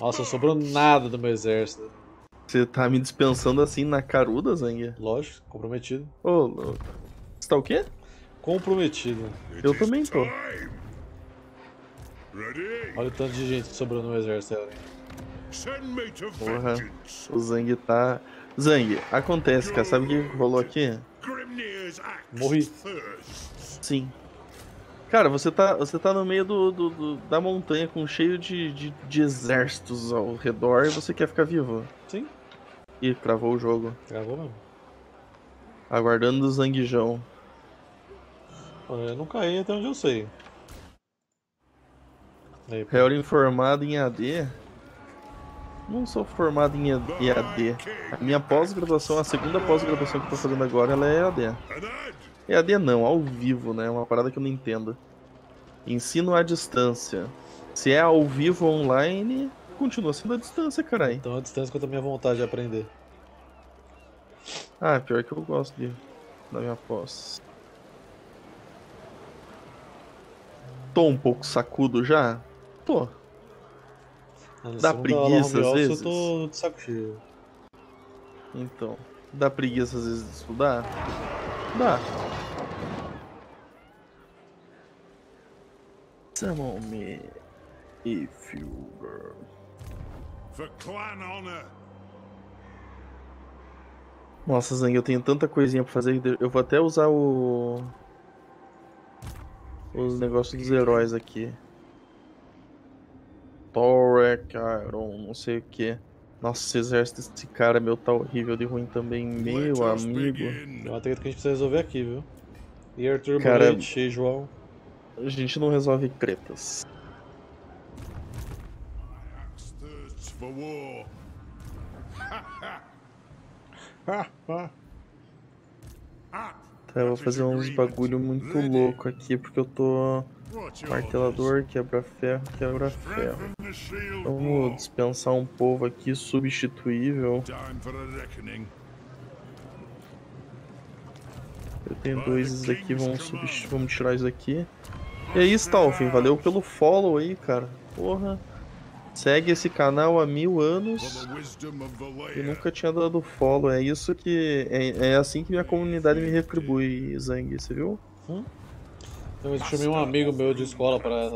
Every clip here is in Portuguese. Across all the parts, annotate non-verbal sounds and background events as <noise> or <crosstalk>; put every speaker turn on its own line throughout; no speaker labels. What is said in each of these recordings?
Nossa, sobrou nada do meu exército.
Você tá me dispensando assim na caruda, Zang?
Lógico, comprometido.
Ô, louco. Você tá o quê?
Comprometido.
Eu também tô.
Olha o tanto de gente que sobrou no meu exército, Eren.
Porra, o Zang tá. Zang, acontece, cara. Sabe o que rolou aqui?
Morri.
Sim. Cara, você tá, você tá no meio do, do- do- da montanha com cheio de, de, de exércitos ao redor e você quer ficar vivo.
Sim,
Ih, cravou o jogo.
gravou mesmo.
Aguardando o Zanguijão.
Eu não caí até onde eu sei.
Real informado em AD? Não sou formado em EAD. A minha pós-graduação, a segunda pós-graduação que eu tô fazendo agora, ela é EAD. EAD não, ao vivo, né? É uma parada que eu não entendo. Ensino à distância. Se é ao vivo online, continua sendo à distância, carai.
Então a distância quanto a minha vontade de aprender.
Ah, pior que eu gosto de, da minha pós. Tô um pouco sacudo já? Tô.
Ah,
Dá preguiça, às vezes?
Eu tô de saco cheio.
Então. Dá preguiça às vezes de estudar? Dá. Summon me if you were.
For clan honor.
Nossa, Zang, eu tenho tanta coisinha pra fazer. que Eu vou até usar o. Os negócios dos heróis aqui. Torek, Iron, não sei o que. Nossa, esse exército desse cara meu tá horrível de ruim também, meu amigo.
É uma treta que a gente precisa resolver aqui, viu? E Arthur
Cara-
Bonete e João.
A gente não resolve
war.
Tá, eu vou fazer uns bagulho muito louco aqui, porque eu tô. Martelador, quebra-ferro, quebra-ferro. Vamos dispensar um povo aqui substituível. Eu tenho dois aqui, vamos, vamos tirar isso aqui. E aí, Stalfin, valeu pelo follow aí, cara. Porra. Segue esse canal há mil anos e nunca tinha dado follow. É isso que. É, é assim que minha comunidade me retribui, Zang, você viu?
Então eu chamei um amigo meu de escola pra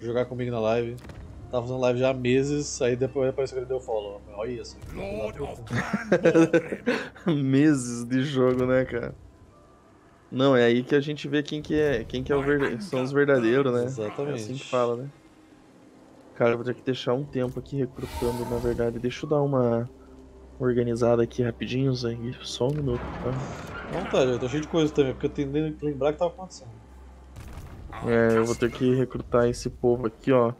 jogar comigo na live. Tava fazendo live já há meses, aí depois apareceu que ele deu follow. Olha isso. <laughs>
Meses de jogo, né, cara? Não, é aí que a gente vê quem que é, quem que é o são os verdadeiros, né?
Exatamente.
É assim que fala, né? Cara, eu vou ter que deixar um tempo aqui recrutando, na verdade. Deixa eu dar uma organizada aqui rapidinho, Zang. Só um minuto, tá?
Vontade, eu tô cheio de coisa também, porque eu tenho que lembrar o que tava acontecendo.
É, eu vou ter que recrutar esse povo aqui, ó.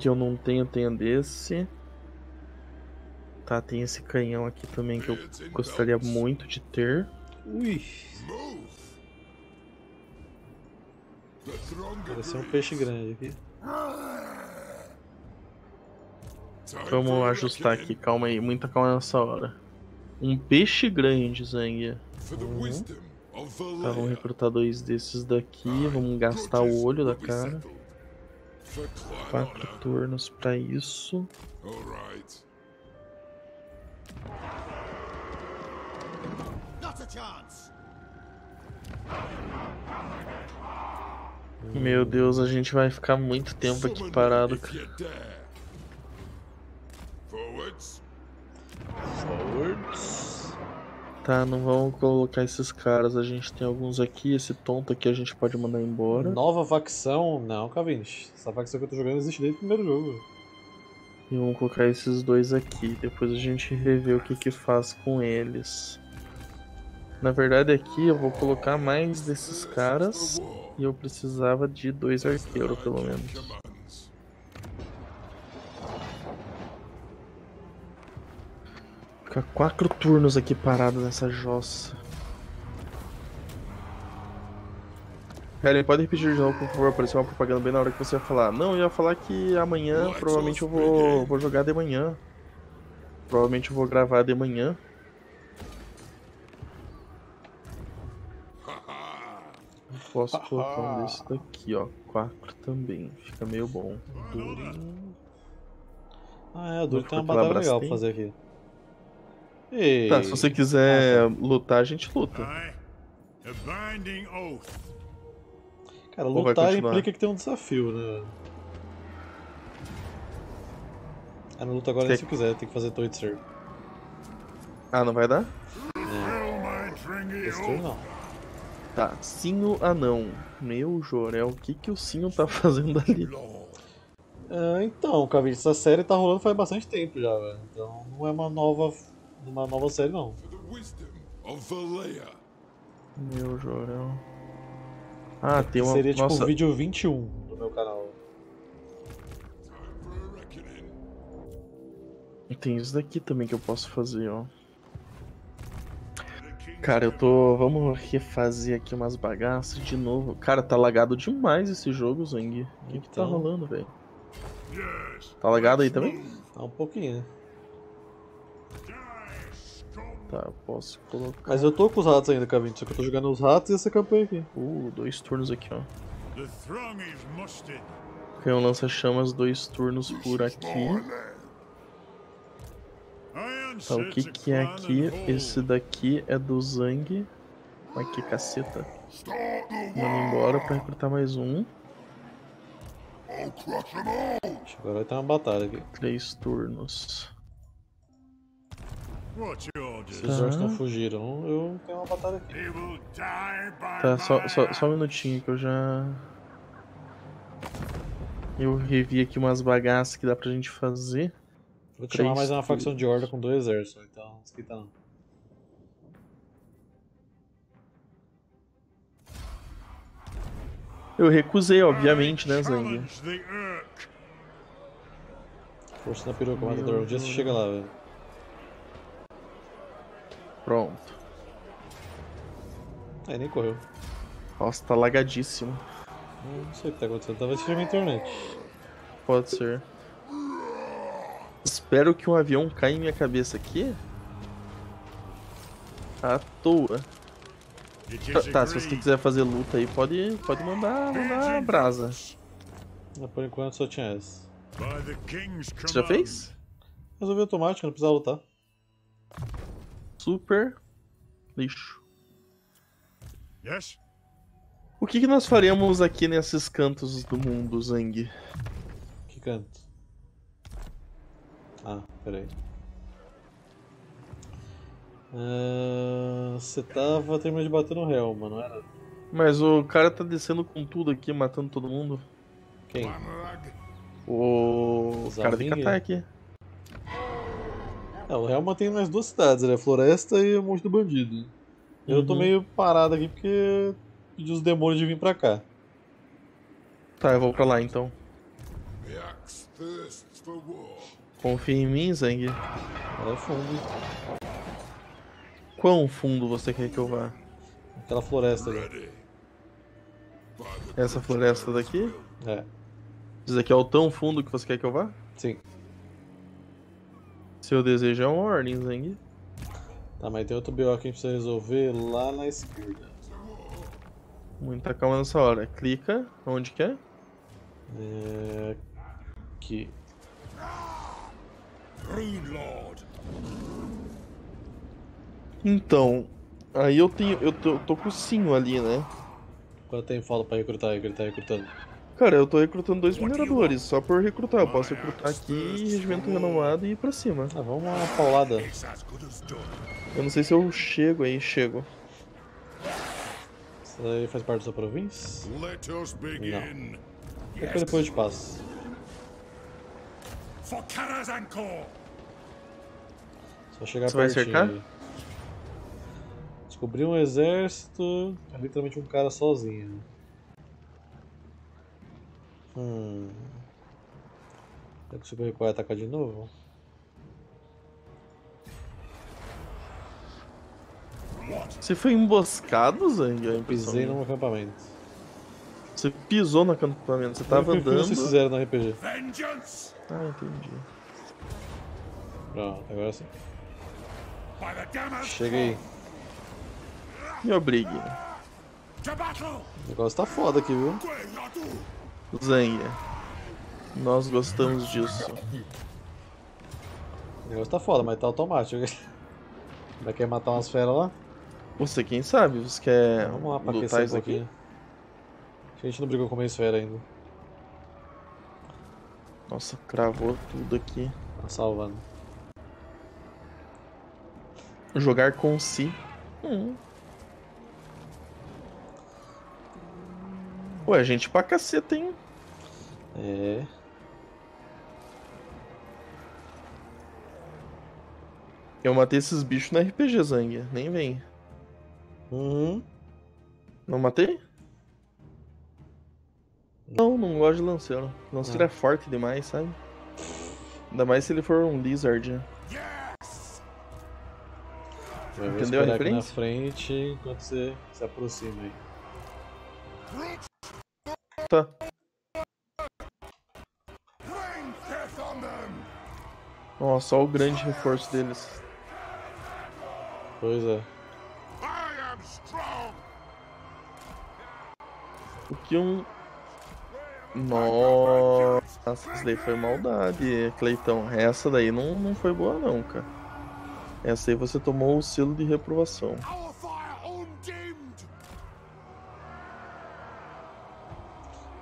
Que eu não tenho, tenho desse. Tá, tem esse canhão aqui também que eu gostaria muito de ter.
Ui, pareceu um peixe grande aqui.
Vamos ajustar aqui, calma aí, muita calma nessa hora. Um peixe grande, Zang.
For the wisdom of the
Tá, vamos recrutar dois desses daqui, vamos gastar o olho da cara. Quatro turnos pra isso.
Alright.
Chance.
Meu Deus, a gente vai ficar muito tempo aqui parado.
Forwards.
Forwards.
Tá, não vamos colocar esses caras. A gente tem alguns aqui. Esse tonto aqui a gente pode mandar embora.
Nova facção? Não, Cavinch. Essa facção que eu tô jogando existe desde o primeiro jogo.
E vamos colocar esses dois aqui. Depois a gente revê o que que faz com eles. Na verdade aqui eu vou colocar mais desses caras. E eu precisava de dois arqueiros pelo menos. Ficar quatro turnos aqui parado nessa jossa. Helen, pode repetir de novo, por favor? Apareceu uma propaganda bem na hora que você ia falar. Não, eu ia falar que amanhã provavelmente eu vou, vou jogar de manhã. Provavelmente eu vou gravar de manhã. Posso <laughs> colocar um desse daqui, ó. Quatro também. Fica meio bom.
Ah, é, o Durin tem uma batalha legal pra
tem?
fazer aqui. Ei.
Tá, se você quiser lutar, a gente luta.
Cara, lutar implica que tem um desafio, né? Ah, não luta agora
quer-
se quiser, tem que fazer Toitser.
Ah, não vai dar?
My tringy
Esse turno não.
Tá, Sinho Anão. Meu Jorel, o que que o Sinho tá <laughs> fazendo ali?
Ah, então, Cavite, essa série tá rolando faz bastante tempo já, velho. Então não é uma nova, uma nova série, não.
Meu Jorel. Ah, tem uma.
Seria tipo
Nossa,
o vídeo 21 do meu canal.
Tem isso daqui também que eu posso fazer, ó. Cara, eu tô. Vamos refazer aqui umas bagaças de novo. Cara, tá lagado demais esse jogo, Zang. O que, que tá
Então.
rolando, velho? Tá lagado aí também?
Tá um pouquinho, né?
Tá, eu posso colocar.
Mas eu tô com os ratos ainda, Cavite, só que eu tô jogando os ratos e essa campanha aqui.
Uh, dois turnos aqui, ó.
The throng is musted.
Canhão lança-chamas, dois turnos por aqui. Tá, o que que é aqui? Esse daqui é do Zang. Mas que caceta. Manda embora pra recrutar mais um.
Agora vai ter uma batalha aqui.
Três turnos.
Se os orcs não fugiram, eu tenho uma batalha aqui.
Tá, só, só, só um minutinho que eu já. Eu revi aqui umas bagaças que dá pra gente fazer.
Vou te chamar mais uma facção de horda com dois exércitos, então não esquenta não.
Eu recusei, obviamente, né, Zang?
Força na peruca, matador. Um dia você chega lá, velho.
Pronto.
Aí nem correu.
Nossa, tá lagadíssimo.
Não sei o que tá acontecendo, talvez seja minha internet.
Pode ser. Espero que um avião caia em minha cabeça aqui. À toa. Tá, tá, se você quiser fazer luta aí, pode, pode mandar, mandar brasa.
Por enquanto só tinha essa.
Você já fez?
Resolvi automático, não precisava lutar.
Super lixo.
Yes?
O que, que nós faremos aqui nesses cantos do mundo, Zang?
Que canto? Ah, peraí. Ah, Você tava terminando de bater no Helma, não era?
Mas o cara tá descendo com tudo aqui, matando todo mundo.
Quem?
O cara tem que
Zaminha?
catar aqui.
É, o Helma tem mais duas cidades, né? Floresta e o Monte do Bandido. Eu tô
Uhum.
meio parado aqui porque pedi os demônios de vir pra cá.
Tá, eu vou pra lá então.
The axe thirsts for war.
Confia em mim, Zang.
É fundo.
Quão fundo você quer que eu vá?
Aquela floresta ali.
Essa floresta daqui?
É,
Isso daqui é o tão fundo que você quer que eu vá?
sim.
Seu desejo é uma ordem, Zang.
Tá, mas tem outro BO que a gente precisa resolver lá na esquerda.
Muita calma nessa hora. Clica onde quer.
É... Aqui.
Rune Lord.
Então, aí eu tenho. Eu tô, tô com o Sinho ali, né?
Quanto tempo falta pra recrutar aí que ele tá recrutando?
Cara, eu tô recrutando dois mineradores, só por recrutar. Eu posso recrutar aqui, regimento renomado e ir pra cima.
Ah, vamos uma paulada.
Eu não sei se eu chego aí, chego.
Isso aí faz parte da sua província?
Let us begin.
Depois depois te passo.
For Karazankor.
Só chegar
Você vai cercar?
aí. Descobri um exército. É literalmente um cara sozinho. Hum. Eu consigo recuar e atacar de novo?
Você foi emboscado, Zang? Impressão
Pisei num acampamento.
Você pisou no acampamento, você tava
Foi o que vocês
andando.
fizeram no RPG.
Vengeance.
Ah, entendi.
Pronto, agora sim. Chega aí.
Me obrigue.
O negócio tá foda aqui, viu?
Zang. Nós gostamos disso.
O negócio tá foda, mas tá automático. <laughs> Vai querer matar umas feras lá?
Você, quem sabe? Você quer
Vamos lá pra
lutar
aquecer um
isso aqui?
a gente não brigou com uma esfera ainda.
Nossa, cravou tudo aqui.
Tá salvando.
Jogar com si. Hum. Ué, gente pra caceta, hein?
É.
Eu matei esses bichos no RPG, Zang. Nem vem.
Uhum.
Não matei? Não, não gosto de lanceiro. Lanceiro
Ah.
é forte demais, sabe? Ainda mais se ele for um lizard.
Eu vou
Entendeu a
aqui na
referência?
frente enquanto você se aproxima aí.
Tá. Nossa, olha o grande reforço deles.
Pois é.
O que um. Nossa, isso daí foi maldade, Cleitão. Essa daí não, não foi boa, não, cara. Essa aí você tomou o selo de reprovação.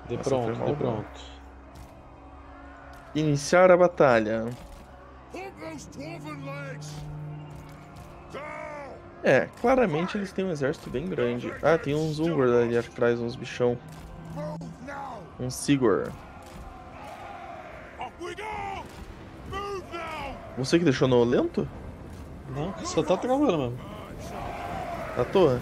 De
Essa
pronto, de pronto.
Iniciar a batalha. É, claramente eles têm um exército bem grande. Ah, tem uns Ungor ali atrás, uns bichão. Um Sigor.
Now!
Você que deixou no lento?
Não, só tá travando, mano.
À toa?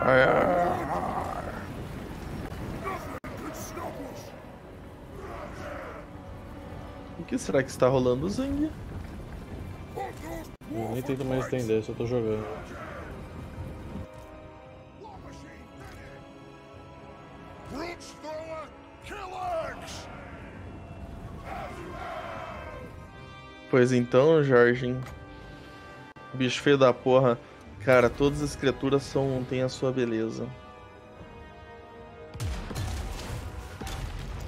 Ai, ai. O que será que está rolando, Zang?
Eu nem tento mais entender, só tô jogando.
Pois então, Jorge. Bicho feio da porra. Cara, todas as criaturas são têm a sua beleza.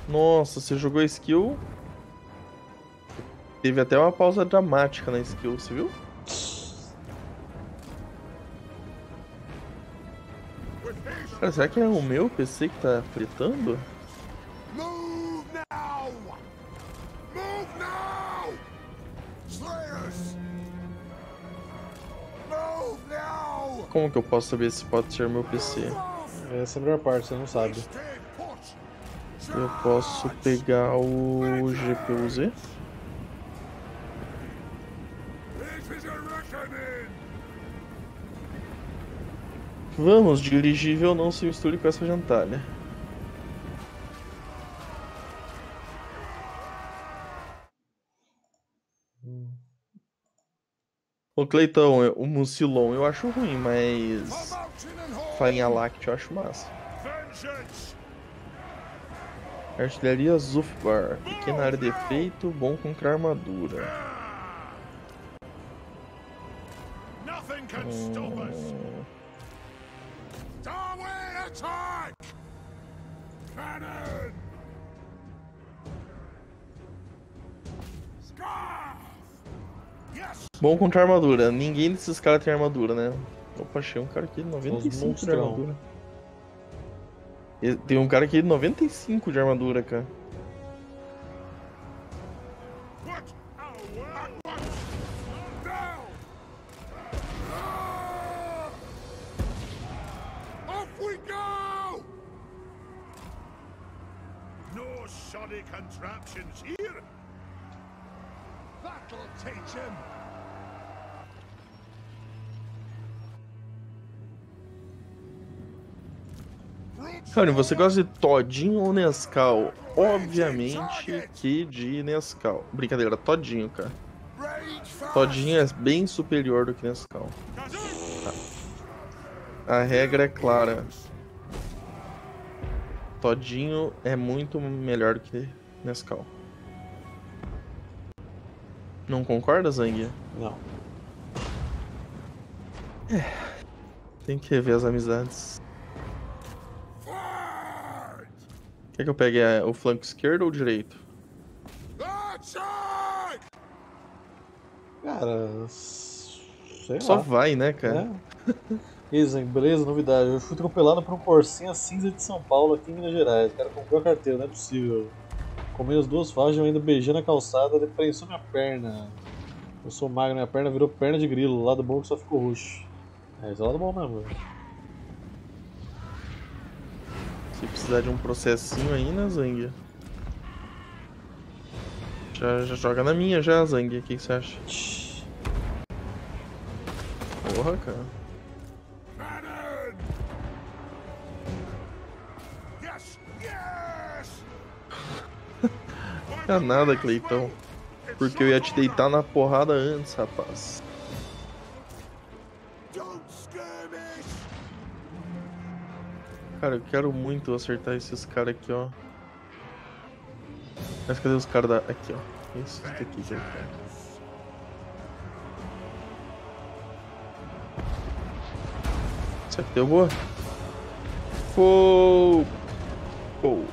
Nossa, você jogou skill? Teve até uma pausa dramática na skill, você viu? Cara, será que é o meu PC que tá fritando? Como que eu posso saber se pode ser meu PC?
Essa é a melhor parte, você não sabe.
Eu posso pegar o GPU-Z? Vamos, dirigível não se misture com essa gentalha. Ô Cleitão, eu- o Mucilon eu acho ruim, mas farinha láctea eu acho massa. Artilharia Zufbar, pequena área de efeito, bom contra armadura. Hum, bom contra armadura. Ninguém desses caras tem armadura, né? Opa, achei um cara aqui de 95 de armadura. Tem um cara aqui de 95 de armadura, cara. Cara, você gosta de Todinho ou Nescau? Obviamente que de Nescau. Brincadeira, Todinho, cara. Todinho é bem superior do que Nescau. A regra é clara. Todinho é muito melhor do que Nescau. Não concorda, Zang?
Não.
Tem que rever as amizades. Quer que eu pegue é, o flanco esquerdo ou direito?
Cara, sei
Só
lá.
vai, né, cara?
É. Zang, beleza? Novidade. Eu fui atropelado por um Corsinha cinza de São Paulo aqui em Minas Gerais. O cara comprou a carteira, não é possível. Comei as duas faixas, eu ainda beijei na calçada, ele prensou minha perna. Eu sou magro, minha perna virou perna de grilo. O lado bom que só ficou roxo. É, esse é o lado bom mesmo.
Se precisar de um processinho aí, né, Zang? Já, já joga na minha já, Zang. O que, que você acha? Porra, cara. <laughs>
Yes!
É nada, Cleitão. Porque eu ia te deitar na porrada antes, rapaz. Cara, eu quero muito acertar esses caras aqui, ó. Mas cadê os caras da. Aqui, ó. Esse daqui que eu quero. Será que deu boa? Fogo! Pô.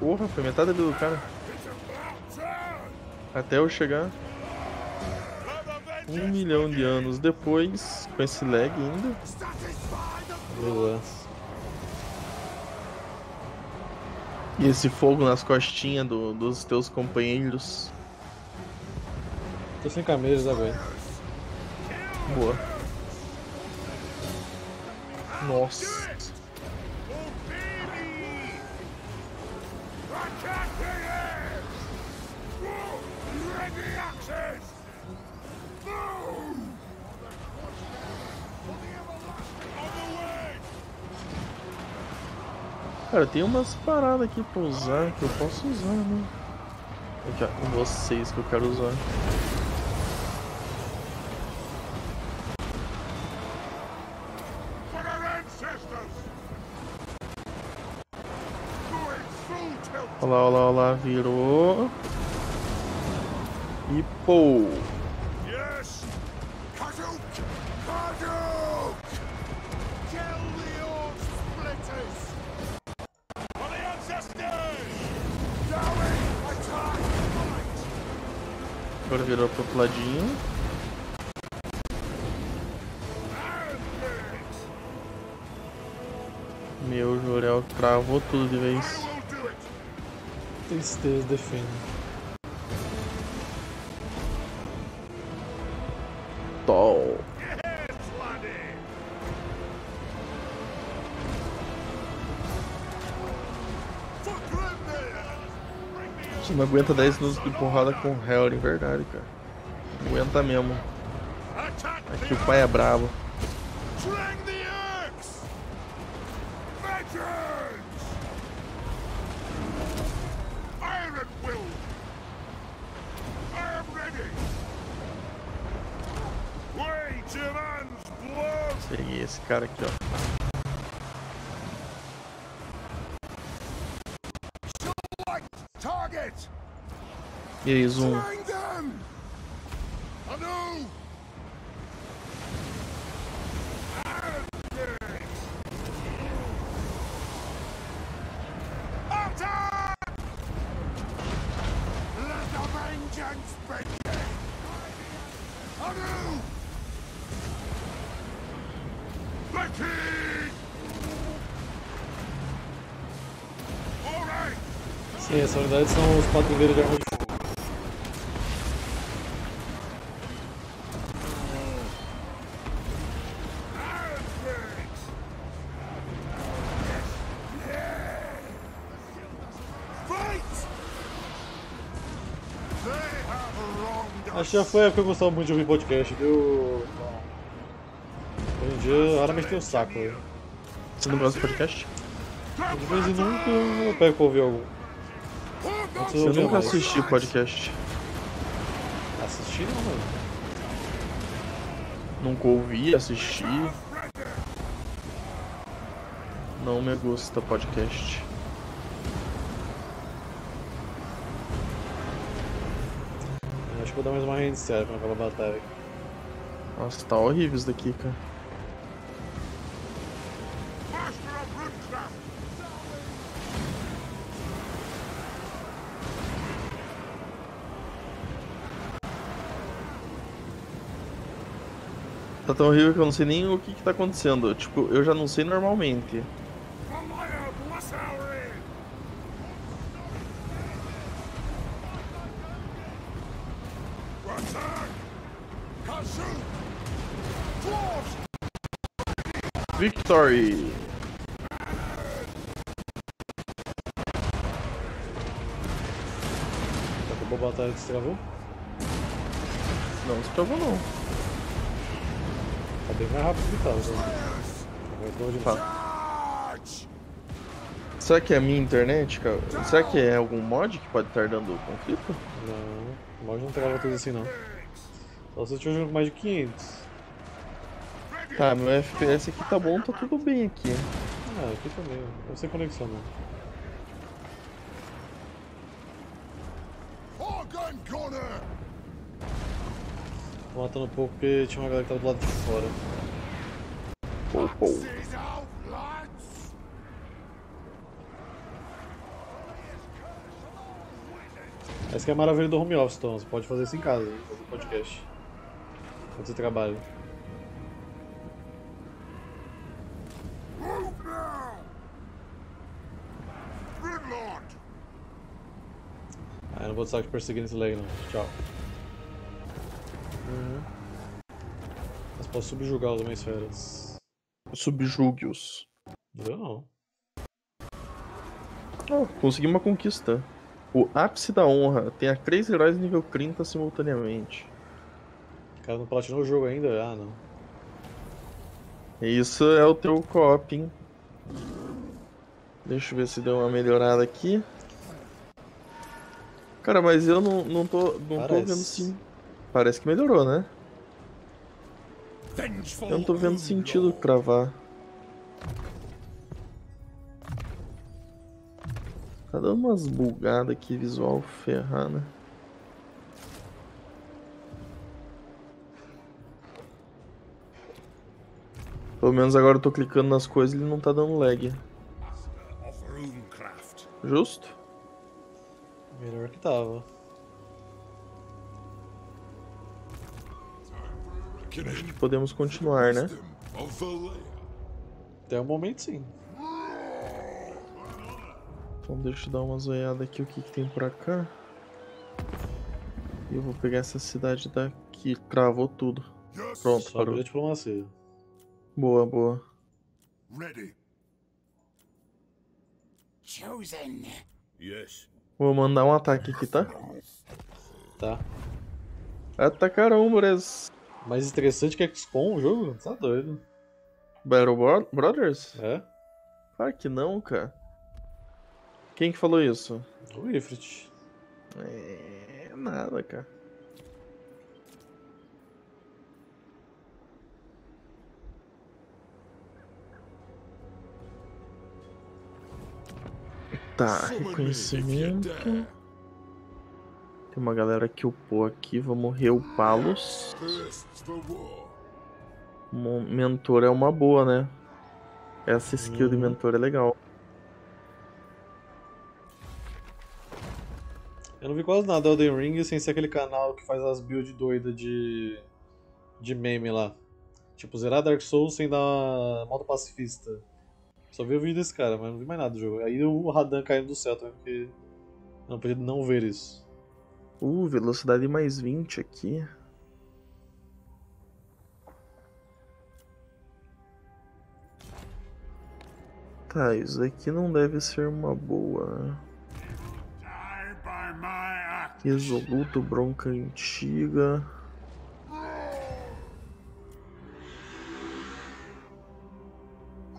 Porra, foi metade do cara. Até eu chegar. Um milhão de anos depois, com esse lag ainda.
The
E esse fogo nas costinhas do- dos teus companheiros.
Tô sem camisa agora.
Boa. Nossa. Cara, tem umas paradas aqui pra usar que eu posso usar, né? Aqui, ó, com vocês que eu quero usar. Olha lá, olha lá, olha lá, virou. E pô! Agora virou pro outro ladinho. Meu Jorel travou tudo de vez.
Tristeza, defende.
Não aguenta 10 minutos de porrada com Hell, em verdade, cara. Não aguenta mesmo. Aqui
the
o pai é brabo. Peguei esse cara aqui, ó.
The king! Alright!
Sim, essa unidade são os de arma de fogo. Já foi a época que eu gostava muito de ouvir podcast. Bom, Hoje em dia, raramente tem o saco. né?
Você não gosta do podcast?
De vez em nunca eu pego pra ouvir algum. Antes eu
Eu nunca
mais.
assisti podcast.
Assistir não, mano.
Nunca ouvi, assisti. Não me gusta podcast.
Vou dar mais uma reiniciada quando acabar a batalha.
Nossa, tá horrível isso daqui, cara. Tá tão horrível que eu não sei nem o que que tá acontecendo. Tipo, eu já não sei normalmente. Victory!
Acabou a batalha, destravou?
Não se travou não.
Tá bem mais rápido que tava. Né?
Tá. Será que é a minha internet, cara? Será que é algum mod que pode estar dando conflito?
Não, o mod não trava tudo assim não. Só se eu tiver jogando com mais de 500.
Tá, meu FPS aqui tá bom, tá tudo bem aqui.
Ah, aqui também, não sem conexão não.
Gunner!
Tô matando um pouco porque tinha uma galera que tava do lado de fora.
Pou, pou.
Essa que é a maravilha do home office, Tom. Você pode fazer isso em casa, fazer podcast. Quando você trabalha. Vou te perseguir nesse lag não. Tchau. Mas posso subjugar os homens feras.
Subjugue-os.
Eu não.
Oh, consegui uma conquista. O ápice da honra tem a 3 heróis nível 30 simultaneamente.
O cara não platinou o jogo ainda? Ah, não.
Isso é o teu co-op, hein? Deixa eu ver se deu uma melhorada aqui. Cara, mas eu não, não tô, não tô
Parece.
vendo sim. Parece que melhorou, né? Eu não tô vendo sentido cravar. Tá dando umas bugadas aqui, visual ferrada. Pelo menos agora eu tô clicando nas coisas e ele não tá dando lag. Justo?
Melhor que tava.
Reckoning
Podemos continuar, né?
Até o momento sim.
Então deixa eu dar uma zoiada aqui o que, que tem pra cá. E eu vou pegar essa cidade daqui. Cravou tudo. Pronto,
Só
parou.
diplomacia.
Boa, boa.
ready.
Chosen.
Yes.
Vou mandar um ataque aqui, tá?
Tá.
Atacaram, Bores.
Mais estressante que XCOM o jogo? Tá doido.
Battle Bro- Brothers?
É?
Claro que não, cara. Quem que falou isso?
O Ifrit.
É. Nada, cara. Tá, reconhecimento. Tem uma galera que upou aqui, vamos reupá-los. Mentor é uma boa, né? Essa skill de
Uhum.
mentor é legal.
Eu não vi quase nada do Elden Ring sem ser aquele canal que faz as builds doidas de. de meme lá. Tipo, zerar Dark Souls sem dar moto pacifista. Só vi o vídeo desse cara, mas não vi mais nada do jogo. Aí o Radan caindo do céu também, porque. Eu não podia não ver isso.
Uh, velocidade mais 20 aqui. Tá, isso daqui não deve ser uma boa. né? Resoluto, bronca antiga.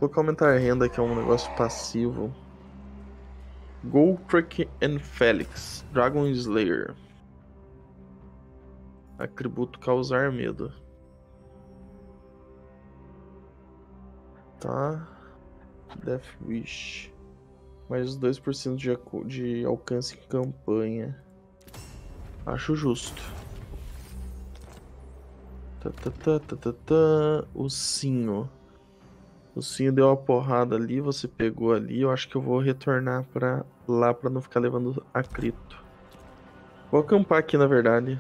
Colocar aumentar a renda, que é um negócio passivo. Goltrek and Felix, Dragon Slayer. Atributo causar medo. Tá. Death Wish. Mais 2% de, de alcance em campanha. Acho justo. Tá, tá, tá, tá, tá, tá. O Sinho. O Sinho deu uma porrada ali, você pegou ali. Eu acho que eu vou retornar pra lá pra não ficar levando acrito. Vou acampar aqui, na verdade.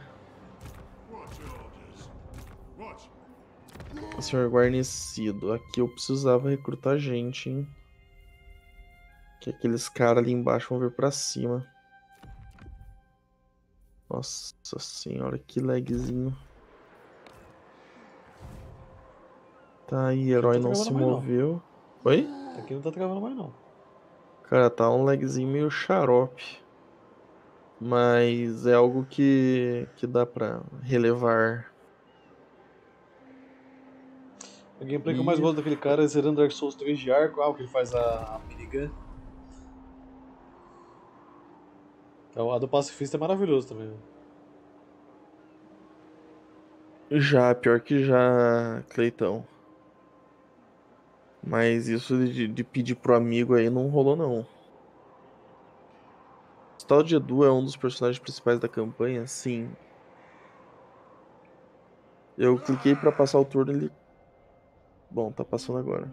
Senhor guarnecido. Aqui eu precisava recrutar gente, hein? Que aqueles caras ali embaixo vão vir pra cima. Nossa senhora, que lagzinho. Tá aí, herói
tá
não se
mais, não.
moveu. Oi?
Aqui não tá travando mais não.
Cara, tá um lagzinho meio xarope. Mas é algo que, que dá pra relevar.
A gameplay que eu mais gosto daquele cara é zerando Dark Souls 3 de arco, ah, o que ele faz a, a minigun. Então, A do pacifista é maravilhoso também. né?
Já, pior que já, Cleitão. Mas isso de, de pedir pro amigo aí não rolou, não. O de Edu é um dos personagens principais da campanha? Sim. Eu cliquei pra passar o turno ele. Bom, tá passando agora.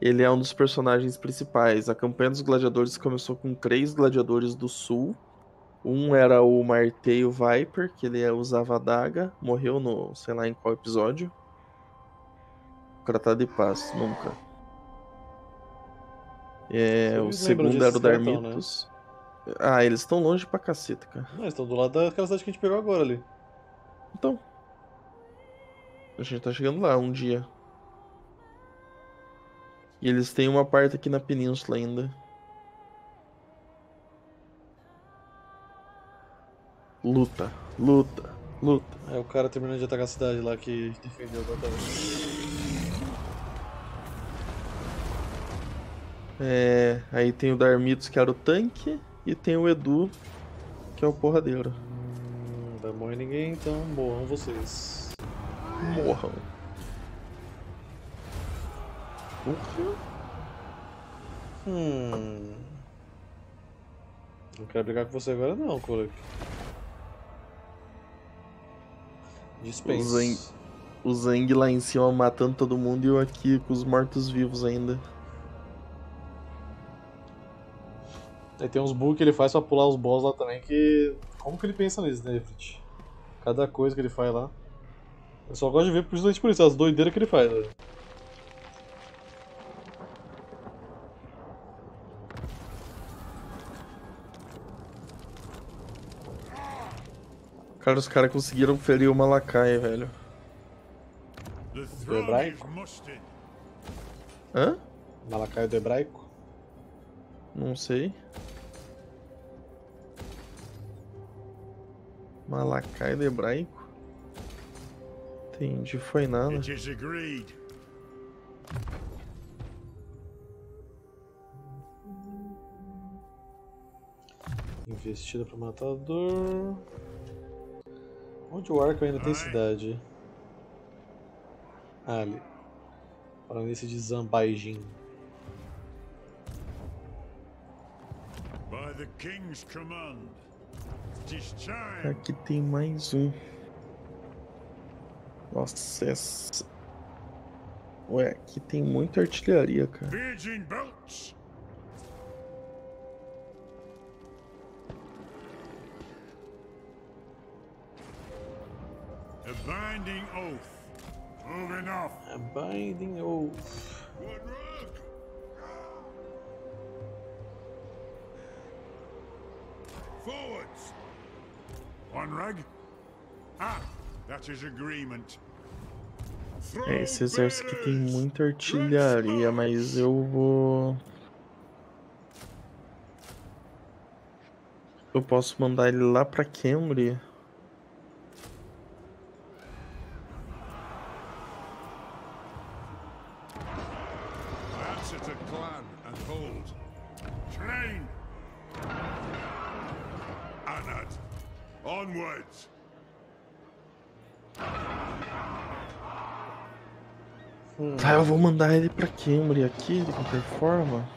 Ele é um dos personagens principais. A campanha dos gladiadores começou com três gladiadores do sul. Um era o Marteio Viper, que ele usava a daga, morreu no, sei lá em qual episódio. O Tratado de Paz, nunca. É, o
Vocês
segundo era o
cartão, né?
Darmitos. Ah, eles estão longe pra caceta, cara.
Não, eles estão do lado daquela cidade que a gente pegou agora ali.
Então. A gente tá chegando lá um dia. E eles têm uma parte aqui na península ainda. Luta, luta, luta.
Aí o cara terminando de atacar a cidade lá que defendeu agora também.
É, aí tem o Darmitos, que era o tanque, e tem o Edu, que é o porradeiro.
Hum, Não vai morrer ninguém, então morram vocês.
Morram. Porra.
Hum. Não quero brigar com você agora não, Kurek. Dispensa.
O Zang, o Zang lá em cima matando todo mundo e eu aqui com os mortos-vivos ainda.
Aí tem uns bugs que ele faz pra pular os boss lá também que. Como que ele pensa nisso, né, Frit? Cada coisa que ele faz lá. Eu só gosto de ver principalmente por isso, as doideiras que ele faz, velho.
Cara, os caras conseguiram ferir o Malakai, velho.
Is
hebraico?
Hã?
Malacaio do hebraico.
Não sei. Malakai do hebraico? Entendi, foi nada.
It is agreed.
Investida pro matador. Onde o arco ainda tem cidade? Ah, ali. Planície de Zambaijin.
By the king's command.
Aqui tem mais um. Nossa, essa. Ué, aqui tem muita artilharia, cara.
A binding oath. Moving off.
A Binding Oath.
Forwards. One rug. Ah, that is agreement.
É, esse exército aqui tem muita artilharia, mas eu vou. Eu posso mandar ele lá pra Cambria. Eu vou mandar ele pra Cambria aqui, de qualquer forma.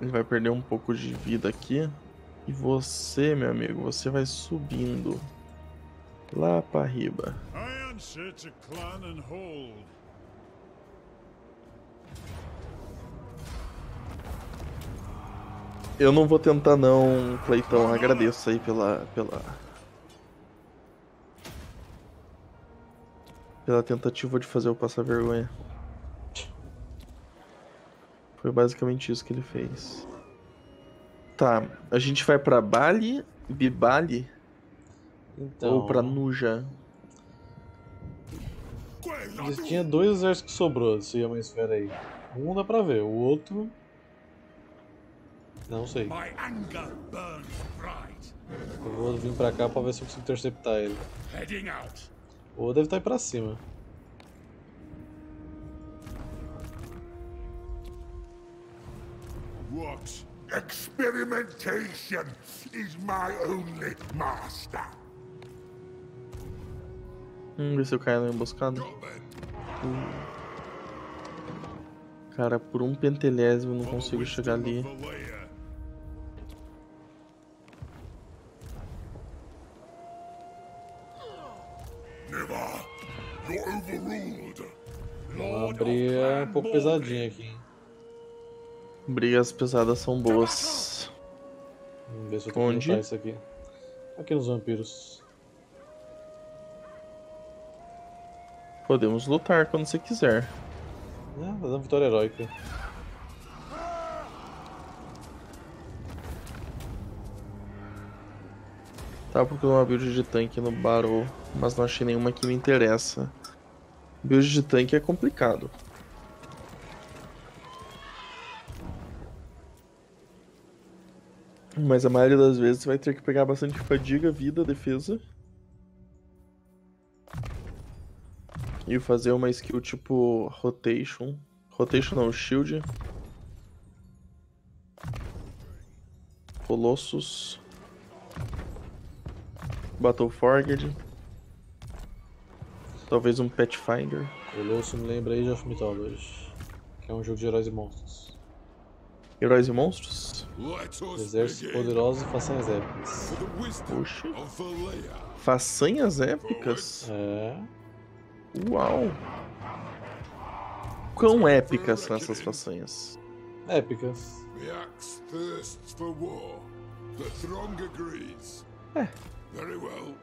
Ele vai perder um pouco de vida aqui. E você, meu amigo, você vai subindo lá para riba.
I answer to clan and hold.
Eu não vou tentar não, Cleitão. Agradeço aí pela pela pela tentativa de fazer eu passar vergonha. Foi basicamente isso que ele fez. Tá, a gente vai pra Bali, Bibali
Então.
ou pra Nuja?
Eles tinha dois exércitos que sobrou desse Esfera aí. Um dá pra ver, o outro. Não sei.
My anger burns bright.
Eu vou vir pra cá pra ver se eu consigo interceptar ele.
Heading out.
Ou deve estar aí pra cima.
What?
Experimentation is my only master.
Vamos ver se eu caio na emboscada. Cara, por um pentelésimo eu não consigo chegar ali.
Briga é um pouco pesadinha aqui. hein?
Brigas pesadas são boas.
Vamos ver se eu tenho que
Onde?
isso aqui. Aqui nos vampiros.
Podemos lutar quando você quiser.
Ah, tá dando vitória heróica.
Tava procurando uma build de tanque no Barrow, mas não achei nenhuma que me interessa. Build de tanque é complicado. Mas a maioria das vezes você vai ter que pegar bastante fadiga, vida, defesa. E fazer uma skill tipo rotation. Rotation não, shield. Colossus. Battle Forged. Talvez um Pathfinder.
Colosso me lembra Age of Mythology. Que é um jogo de heróis e monstros.
Heróis e monstros?
Exércitos poderosos e façanhas épicas.
Valea.
Façanhas épicas?
É.
Uau! Quão épicas são essas façanhas?
Épicas.
The axe thirsts for war. The throng agrees.
Eh.
Very well.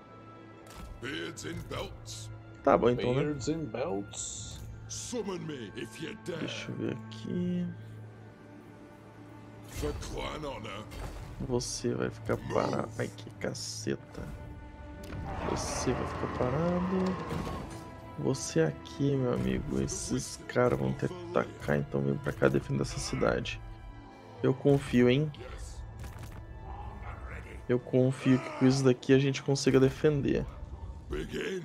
Beards in belts.
Tá bom então, né?
Beards and Belts.
Summon me if you dare.
Deixa eu ver aqui.
For clan honor.
Você vai ficar parado. Ai que caceta. Você vai ficar parado. Você aqui, meu amigo. Esses caras vão ter que atacar, então vem pra cá defender essa cidade. Eu confio, hein? Eu confio que com isso daqui a gente consiga defender.
Begin.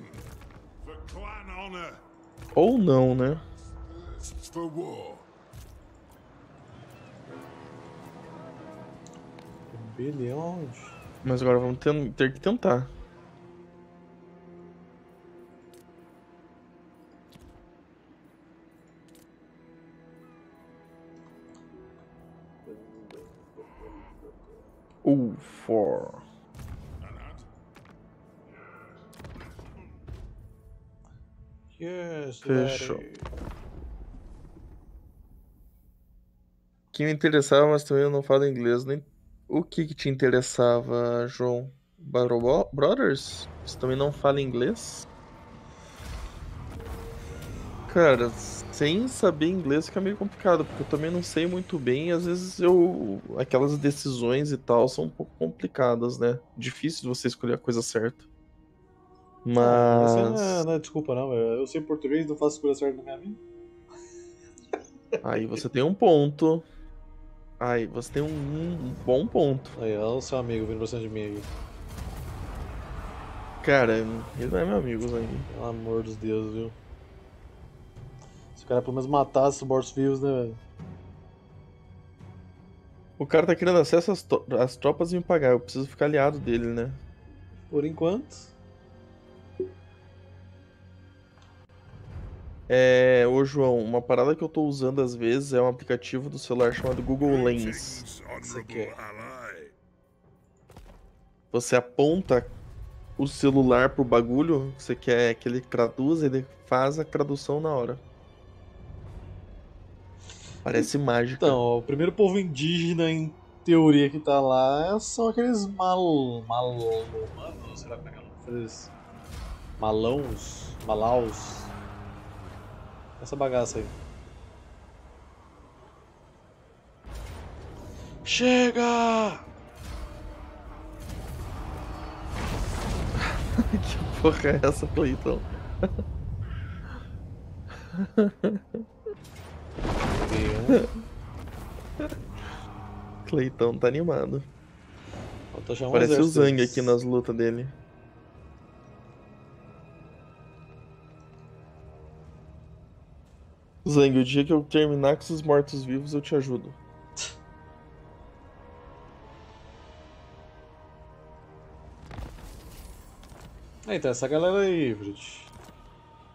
Ou não, né?
Bilhões.
Mas agora vamos ter, que tentar. Uh, four.
Yes,
Fechou. Que me interessava, mas também eu não falo inglês. Nem... O que que te interessava, João? Battle Brothers? Você também não fala inglês? Cara, sem saber inglês fica meio complicado, porque eu também não sei muito bem, às vezes eu. Aquelas decisões e tal são um pouco complicadas, né? Difícil de você escolher a coisa certa.
Ah, aí
Mas.
não é, não é desculpa, não. Eu sei português não faço escolha certa na minha vida.
Aí você tem um ponto. Aí você tem um, um bom ponto.
Aí, olha o seu amigo vindo pra cima de mim aqui.
Cara, ele não é meu amigo, Zang.
Pelo amor dos deuses, viu? Se o cara pelo menos matasse os mortos-vivos, né, velho?
O cara tá querendo acesso às, às tropas e me pagar. Eu preciso ficar aliado dele, né?
Por enquanto.
É, ô João, uma parada que eu tô usando às vezes é um aplicativo do celular chamado Google Lens.
Okay.
honorable ally.
Você aponta o celular pro bagulho que você quer que ele traduza, ele faz a tradução na hora. Parece mágica.
Então, ó, o primeiro povo indígena, em teoria, que tá lá são aqueles mal. mal. Lá como é que é. Malãos? Malaus? Essa bagaça aí. Chega! <laughs>
que porra é essa,
um. <laughs>
Cleitão tá animado. Parece o Zang aqui nas lutas dele. Zang, o dia que eu terminar com esses mortos-vivos, eu te ajudo.
Ah, então essa galera aí, Brit.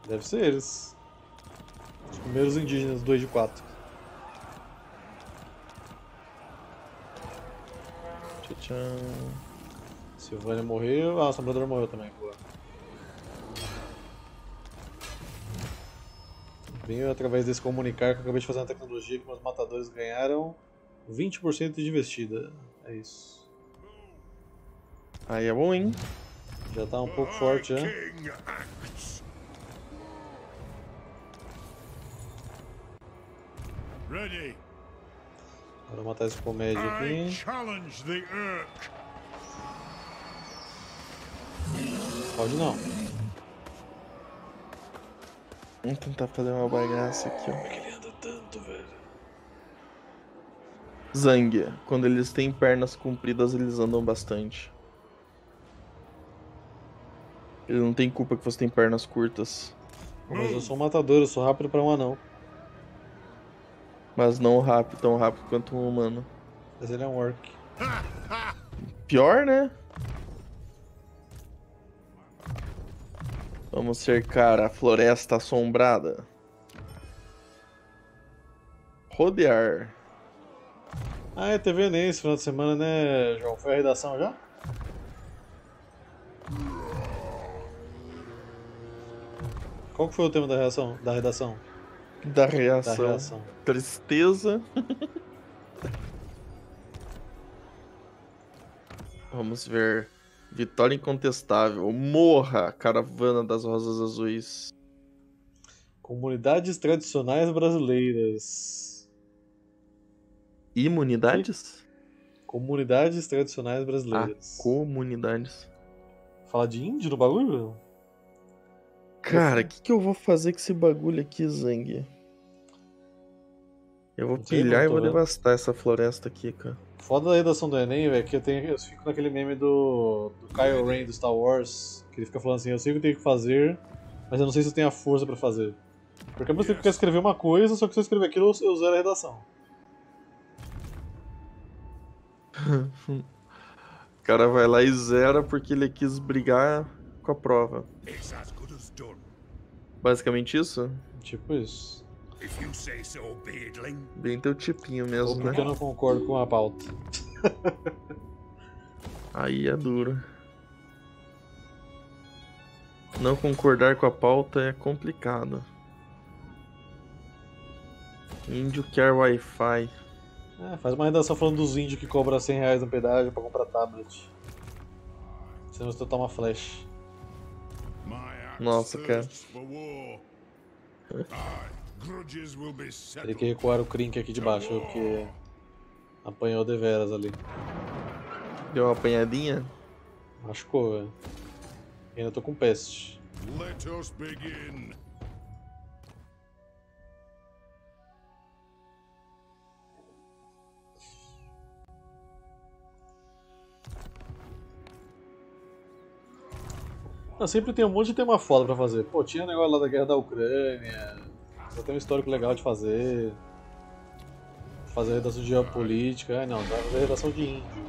Deve ser eles. Os primeiros indígenas, 2 de 4.
Tchan.
Silvânia morreu. Ah, o Assombrador morreu também. Venho através desse comunicar que eu acabei de fazer uma tecnologia que meus matadores ganharam 20% de investida. É isso.
Aí é bom, hein?
Já tá um pouco forte, né?
Ready.
Bora matar esse comédia
I
aqui.
challenge the Urk.
Pode não.
Vamos tentar fazer uma bagaça aqui, ó.
Ele anda tanto, velho.
Zang, quando eles têm pernas compridas, eles andam bastante. Ele não tem culpa que você tem pernas curtas.
Mas eu sou um matador, eu sou rápido pra um anão.
Mas não rápido, tão rápido quanto um humano.
Mas ele é um orc.
Pior, né? Vamos cercar a floresta assombrada. Rodear.
Ah, é TV Enem esse final de semana, né, João? Foi a redação já? Qual que foi o tema da reação? Da redação?
Da
Da
reação.
reação.
Tristeza. <laughs> Vamos ver. Vitória incontestável. Morra, caravana das rosas azuis.
Comunidades tradicionais brasileiras.
Imunidades?
Comunidades tradicionais
Ah,
brasileiras.
comunidades.
Fala de índio no bagulho?
Cara, o que, que eu vou fazer com esse bagulho aqui, Zang? Eu vou pilhar e vou
vendo.
devastar essa floresta aqui, cara.
Foda da redação do Enem, velho, que eu, tenho, eu fico naquele meme do, do Kylo Ren do Star Wars, que ele fica falando assim, eu sei o que eu tenho que fazer, mas eu não sei se eu tenho a força pra fazer. Porque ao mesmo tempo que eu quero escrever uma coisa, só que se eu escrever aquilo, eu- zero a redação. <laughs>
O cara vai lá e zera porque ele quis brigar com a prova. Basicamente isso?
Tipo isso.
If you say so, beardling.
Bem teu tipinho
Ou
mesmo,
porque eu
né?
não concordo com a pauta.
Aí é duro. Não concordar com a pauta é complicado. Índio quer Wi-Fi.
É, faz uma redação falando dos índios que cobram 100 reais no pedágio pra comprar tablet. Senão você toma flash.
Nossa, cara.
Teria que recuar o Krink aqui de baixo, porque apanhou deveras ali.
Deu uma apanhadinha?
Machucou, velho. E ainda tô com peste.
Let us begin.
Não, sempre tem um monte de tema foda pra fazer. Pô, tinha negócio lá da guerra da Ucrânia. Só tem um histórico legal de fazer. Fazer redação de geopolítica. Ai não, vai fazer redação de índio.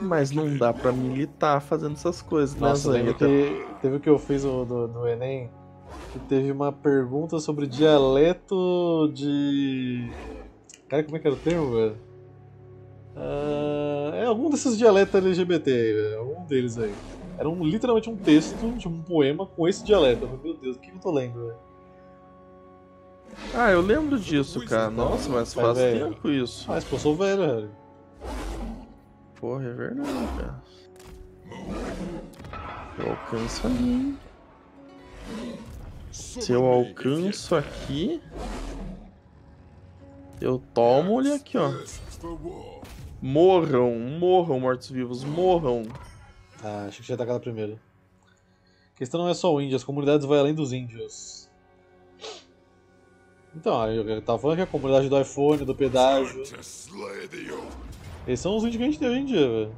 Mas não dá pra militar fazendo essas coisas, né,
Nossa,
Zang?
lembra que teve o que eu fiz no, no, no Enem, que teve uma pergunta sobre dialeto de. Cara, como é que era o termo, velho? Ah, é algum desses dialetos LGBT aí, velho. Algum deles aí. Era um, literalmente um texto de um poema com esse dialeto. Eu falei, meu Deus, o que eu tô lendo, velho?
Ah, eu lembro disso, cara. Nossa, mas faz tempo isso.
Ah, pô, eu sou velho, velho.
Porra, é verdade, cara. Eu alcanço ali, hein? Se eu alcanço aqui, eu tomo ele aqui, ó. Morram, morram, mortos-vivos, morram.
Ah, achei que tinha atacado primeiro. A questão não é só o índio, as comunidades vão além dos índios. Então, eu tava falando que a comunidade do iPhone, do pedágio. Esses são os índios que a gente tem hoje em dia, velho.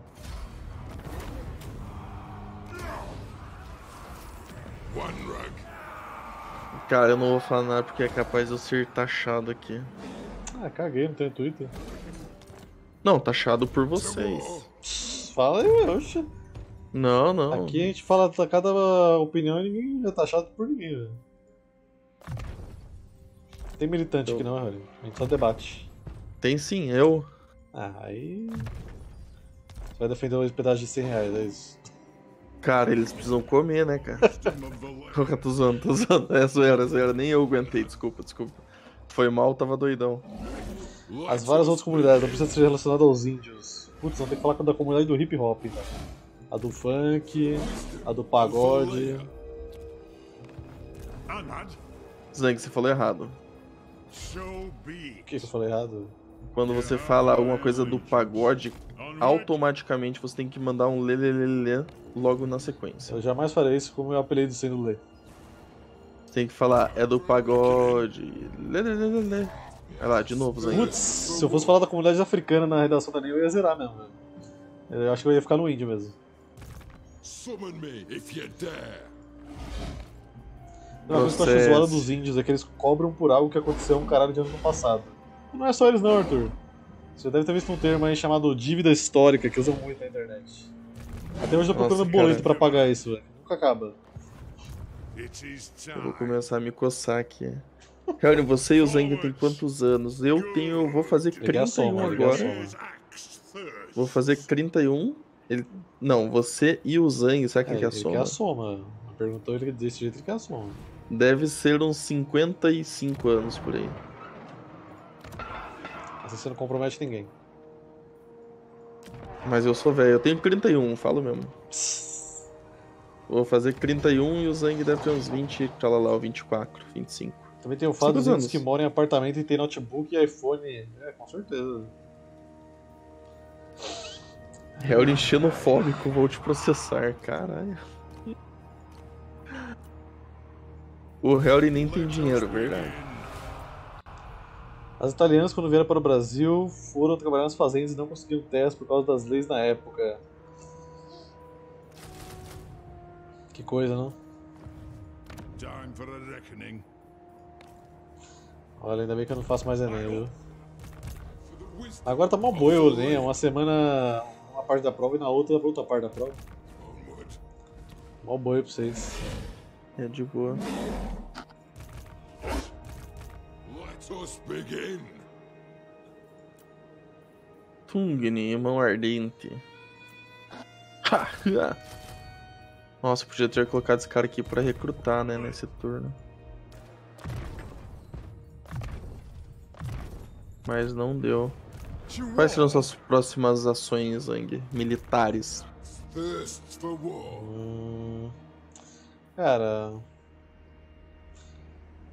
Cara, eu não vou falar nada porque é capaz de eu ser taxado aqui.
Ah, caguei, não tem Twitter.
Não, taxado por vocês.
Fala aí, oxe.
Não, não.
Aqui a gente fala da cada opinião e ninguém é taxado por ninguém, velho. Não Tem militante aqui não, velho. A gente só debate.
Tem sim, eu.
Ah, aí. Você vai defender o pedaço de 100 reais, é isso.
Cara, eles precisam comer, né, cara? Eu <laughs> tô zoando, tô zoando. É zoeira, é zoeira. Nem eu aguentei, desculpa, desculpa. Foi mal, tava doidão.
As várias outras comunidades, não precisa ser relacionado aos índios. Putz, vamos ter que falar da comunidade do hip hop. A do funk, a do pagode.
Zang, você falou errado.
O que, que eu falei errado?
Quando você fala alguma coisa do pagode, automaticamente você tem que mandar um lelelele logo na sequência.
Eu jamais farei isso como meu apelido sendo Lê.
Tem que falar, é do pagode. Lelelele. Vai lá, de novo, Zang.
Putz, se eu fosse falar da comunidade africana na redação da NEM, eu ia zerar mesmo. Eu acho que eu ia ficar no índio mesmo.
Summon me if you dare.
Coisa que eu acho zoada dos índios é que eles cobram por algo que aconteceu um caralho de anos no passado. Não é só eles não, Arthur. Você deve ter visto um termo aí chamado dívida histórica, que usam muito na internet. Até hoje eu tô
Nossa,
procurando boleto
cara.
pra pagar isso, velho. Nunca acaba.
Eu vou começar a me coçar aqui. Cara, você e o Zang tem quantos anos? Eu tenho. Vou fazer
Peguei a
31
soma,
agora. Vou fazer 31. Ele... Não, você e o Zang, sabe o
É,
que, que é a
ele
soma?
quer a soma. Perguntou ele desse jeito, ele quer a soma.
Deve ser uns 55 anos por aí.
Assim você não compromete ninguém.
Mas eu sou velho, eu tenho 31, falo mesmo. Vou fazer 31 e o Zang deve ter uns 20, pra lá, lá, 24, 25.
Também tem o fato dos
anos.
que moram em apartamento e tem notebook e iPhone. É, com certeza.
Harry xenofóbico, vou te processar, caralho. O Harry nem tem dinheiro, verdade.
As italianas, quando vieram para o Brasil, foram trabalhar nas fazendas e não conseguiram terras por causa das leis na época. Que coisa, não?
Time for a reckoning.
Olha, ainda bem que eu não faço mais Enem, viu? Agora tá mó boi o Enem, é uma semana parte da prova e na outra outra parte da prova. Mó boi pra vocês.
É de boa.
Let us begin.
Tungni, mão ardente. Nossa, podia ter colocado esse cara aqui pra recrutar, né, nesse turno. Mas não deu. Quais serão suas próximas ações, Zang? Militares.
Hum, cara.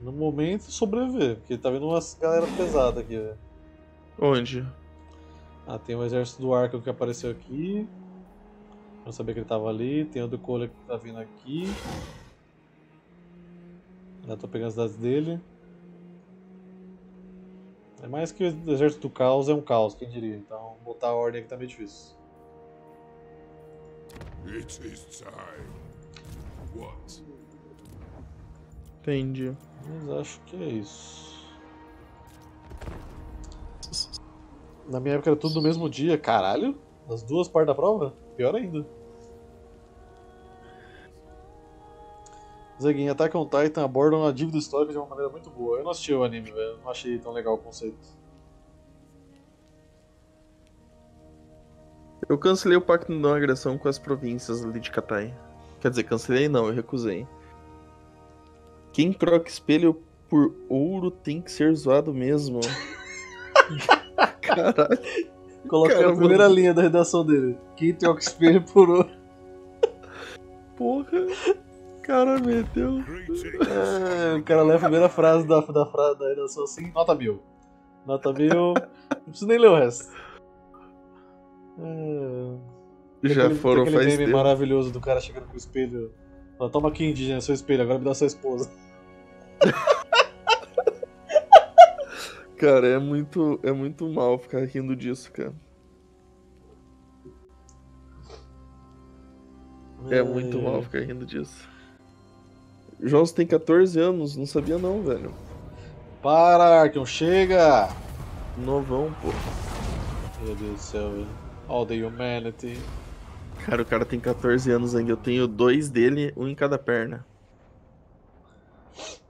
No momento sobreviver, porque tá vindo umas galera pesada aqui, velho.
Onde?
Ah, tem o exército do Arkham que apareceu aqui. Não sabia que ele tava ali. Tem o do Cole que tá vindo aqui. Já tô pegando as dados dele. É mais que o exército do caos é um caos, quem diria. Então botar a ordem aqui tá meio difícil.
It is time. What?
Entendi.
Mas acho que é isso. Na minha época era tudo no mesmo dia, caralho. As duas partes da prova? Pior ainda. Zeguinho, Attack on Titan abordam a dívida histórica de uma maneira muito boa. Eu não assisti o anime, velho. Não achei tão legal o conceito.
Eu cancelei o pacto de não agressão com as províncias ali de Katai. Quer dizer, cancelei não, eu recusei. Quem troca espelho por ouro tem que ser zoado mesmo. <laughs> Caralho.
Coloquei
Cara,
a primeira linha da redação dele. Quem troca espelho por ouro.
Porra. Cara, meteu.
É, o cara leva a primeira frase da, da, frase da redação assim, nota mil. Nota mil. não preciso nem ler o resto. É,
Já
aquele,
foram
aquele
faz
meme
tempo.
maravilhoso do cara chegando com o espelho. Fala, Toma aqui, indígena, seu espelho, agora me dá sua esposa. <laughs>
Cara, é muito, é muito mal ficar rindo disso, cara. É muito mal ficar rindo disso. Jones tem 14 anos, não sabia não, velho.
Para, Arkham, chega!
Novão, pô.
Meu Deus do céu, velho. All the humanity.
Cara, o cara tem 14 anos ainda. Eu tenho dois dele, um em cada perna.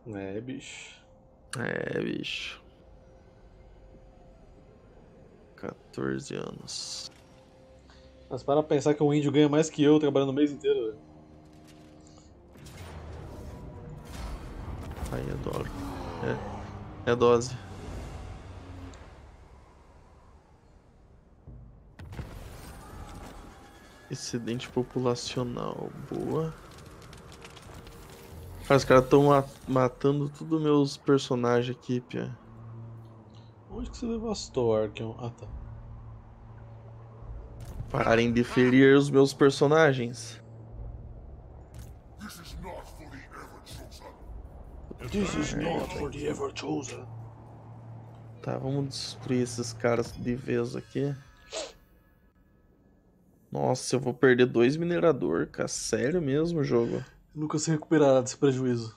É, bicho.
É, bicho. 14 anos.
Mas para pensar que um índio ganha mais que eu trabalhando o mês inteiro, velho.
Ai, adoro. É, é dose. Excedente populacional, boa. Cara, os caras tão ma- matando todos meus personagens aqui, pia.
Onde que você devastou, Arkham? Ah, tá.
Parem de ferir os meus personagens.
This is not for the ever chosen.
This is not for the ever chosen.
Tá, vamos destruir esses caras de vez aqui. Nossa, eu vou perder dois minerador, cara. Sério mesmo, jogo?
Nunca se recuperará desse prejuízo.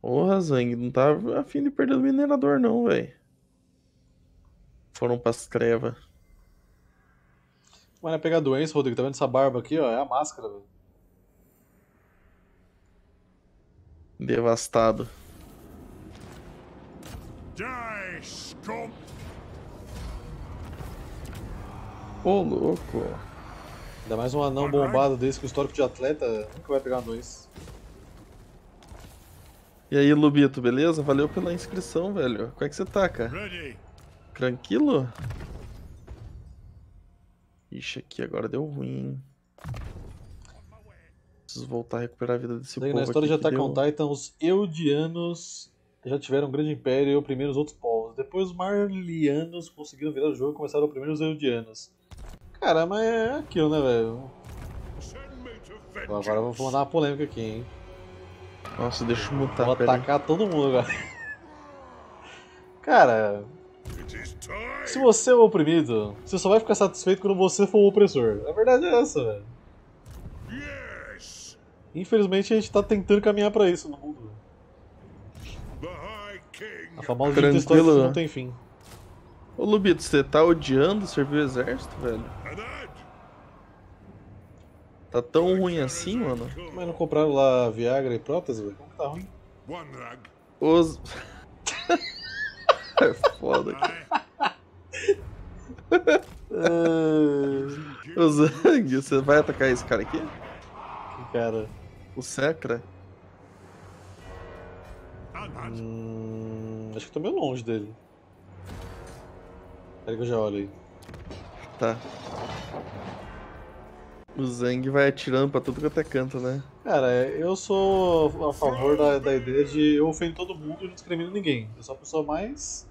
Porra, Zang, não tá afim de perder o minerador, não, velho. Foram pras trevas.
Mas não é pegar doença, Rodrigo. Tá vendo essa barba aqui, ó? É a máscara, velho.
Devastado. Ô, louco.
Ainda mais um anão bombado desse com histórico de atleta, nunca vai pegar doença.
E aí, Lubito, beleza? Valeu pela inscrição, velho. Como é que você tá, cara? Tranquilo? Ixi, aqui agora deu ruim. Preciso voltar a recuperar a vida desse
Daí,
povo
na história de Attack on
deu...
Titan, os Eudianos já tiveram um grande império e oprimiram os outros povos. Depois os Marlianos conseguiram virar o jogo e começaram a oprimir os Eudianos. Cara, mas é aquilo, né, velho? Agora eu vou mandar uma polêmica aqui, hein?
Nossa, deixa eu mutar,
vou
pera aí.
atacar todo mundo agora. Cara, se você é o oprimido, você só vai ficar satisfeito quando você for o opressor. A verdade é essa, velho. Infelizmente a gente tá tentando caminhar pra isso no mundo. A famosa
Tranquilo, né?
não tem fim.
Ô, Lubito, você tá odiando servir o exército, velho? Tá tão ruim assim, mano?
Mas não compraram lá Viagra e prótese, velho? Como que tá ruim?
Os... <laughs> é foda.
Ah,
Ô, Zang, você vai atacar esse cara aqui?
que cara.
O Secra?
Hum, acho que eu tô meio longe dele. Peraí que eu já olho aí.
Tá. O Zang vai atirando pra tudo quanto é canto, né?
Cara, eu sou a favor da, da ideia de eu ofendo todo mundo e não discrimino ninguém. Eu sou a pessoa mais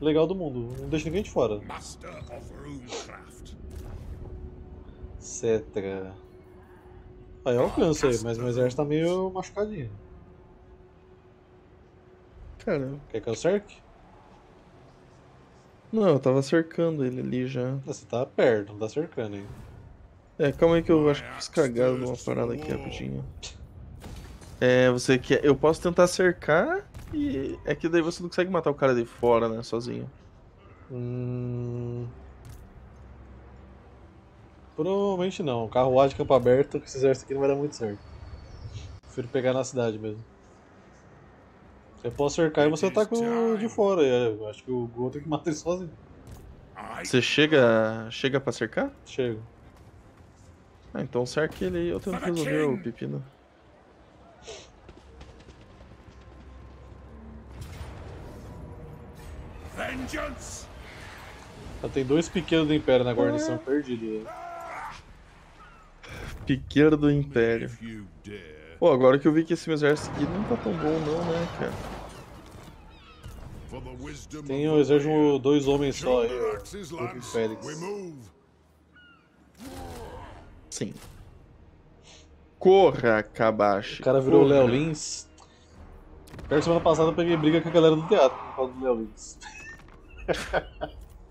legal do mundo. Não deixo ninguém de fora.
Master of Runecraft.
Cetra. Aí eu alcanço aí, mas meu exército tá meio machucadinho.
Cara,
Quer que eu cerque?
não, eu tava cercando ele ali já.
Você tá perto, não tá cercando hein?
É, calma aí que eu acho que fiz cagada numa parada aqui rapidinho. É, você quer. Eu posso tentar cercar e. É que daí você não consegue matar o cara de fora, né? Sozinho.
Hum... Provavelmente não. Carruagem de campo aberto com esse exército aqui não vai dar muito certo. Prefiro pegar na cidade mesmo. Eu posso cercar e você ataca o de fora. Eu acho que o Gol tem que <laughs> matar ele sozinho.
Você chega. chega pra cercar?
Chega.
Ah, então cerca ele aí, eu tento resolver o pepino.
vengeance.
Já tem dois pequenos do Império na guarnição perdidos. né?
Piqueiro do Império. Pô, agora que eu vi que esse meu exército aqui não tá tão bom não, né, cara?
Tem o exército dois homens só aí.
Lads.
Félix.
Sim. Corra, Kabashi.
O cara virou o
corra.
Léo Lins. Pior semana passada eu peguei briga com a galera do teatro por causa do Léo Lins.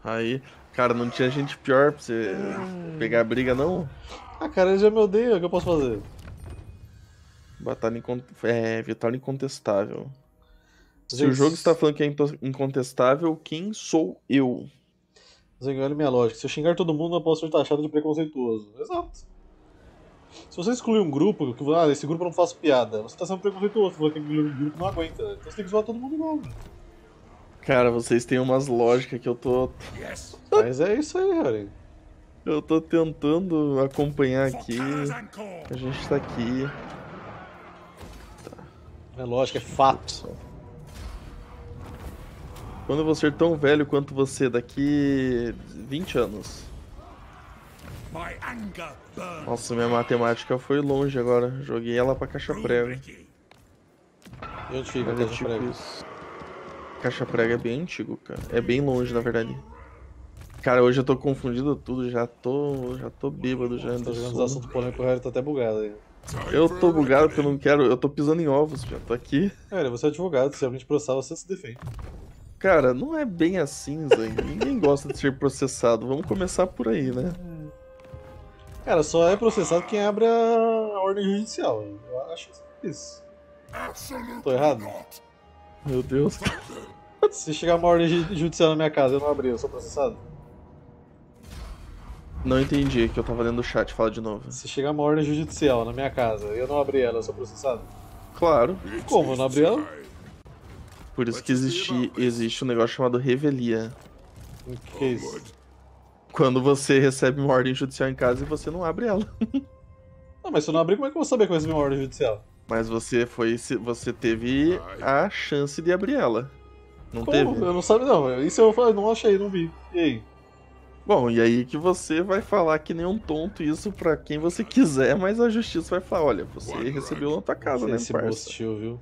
Aí, cara, não tinha gente pior pra você <laughs> pegar briga, não?
Ah, cara, ele já me odeia, o que eu posso fazer?
Batalha incont... É, vitória incontestável. Se
Gente,
o jogo está falando que é incontestável, quem sou eu?
Zeng, olha minha lógica. Se eu xingar todo mundo, eu posso ser taxado de preconceituoso. Exato. Se você excluir um grupo, que ah, esse grupo eu não faço piada, você tá sendo preconceituoso, você falou que aquele grupo não aguenta. Então você tem que zoar todo mundo igual. né?
Cara, vocês têm umas lógicas que eu tô.
Yes.
Mas é isso aí, Harry.
Eu tô tentando acompanhar aqui. A gente tá aqui.
É lógico, é fato.
Quando eu vou ser tão velho quanto você daqui 20 anos. Nossa, minha matemática foi longe agora. Joguei ela pra caixa prega.
E onde fica a
é
caixa
tipo
prega?
isso. Caixa prega é bem antigo, cara. É bem longe, na verdade. Cara, hoje eu tô confundido tudo, já tô. já tô bêbado já.
Tô
do
jogando os assuntos polêmicos, o Harry tá até bugado aí.
Eu tô bugado porque eu não quero. Eu tô pisando em ovos, já tô aqui.
Harry, você é advogado, se alguém te processar, você se defende.
Cara, não é bem assim, Zang. Ninguém gosta de ser processado. Vamos começar por aí, né?
Cara, só é processado quem abre a, ordem judicial. Eu acho isso.
Absolutely
Tô errado?
Meu Deus.
Se chegar uma ordem ju- judicial na minha casa e eu não abrir, eu sou processado?
Não entendi que eu tava lendo o chat, fala de novo.
Se chegar uma ordem judicial na minha casa eu não abrir ela, eu sou processado?
Claro,
Como? Eu não abri ela?
Por isso que existe, existe um negócio chamado revelia.
O que, é isso?
Quando você recebe uma ordem judicial em casa e você não abre ela. <laughs>
Não, mas se eu não abrir, como é que eu vou saber que eu recebi uma ordem judicial?
Mas você foi. se- Você teve a chance de abrir ela. Não
Como?
teve?
Eu não sabia, não. Isso eu falei, não achei, não vi. E aí?
Bom, e aí que você vai falar que nem um tonto isso pra quem você quiser, mas a justiça vai falar, olha, você recebeu na tua casa, né,
Esse
parça?
tio, viu?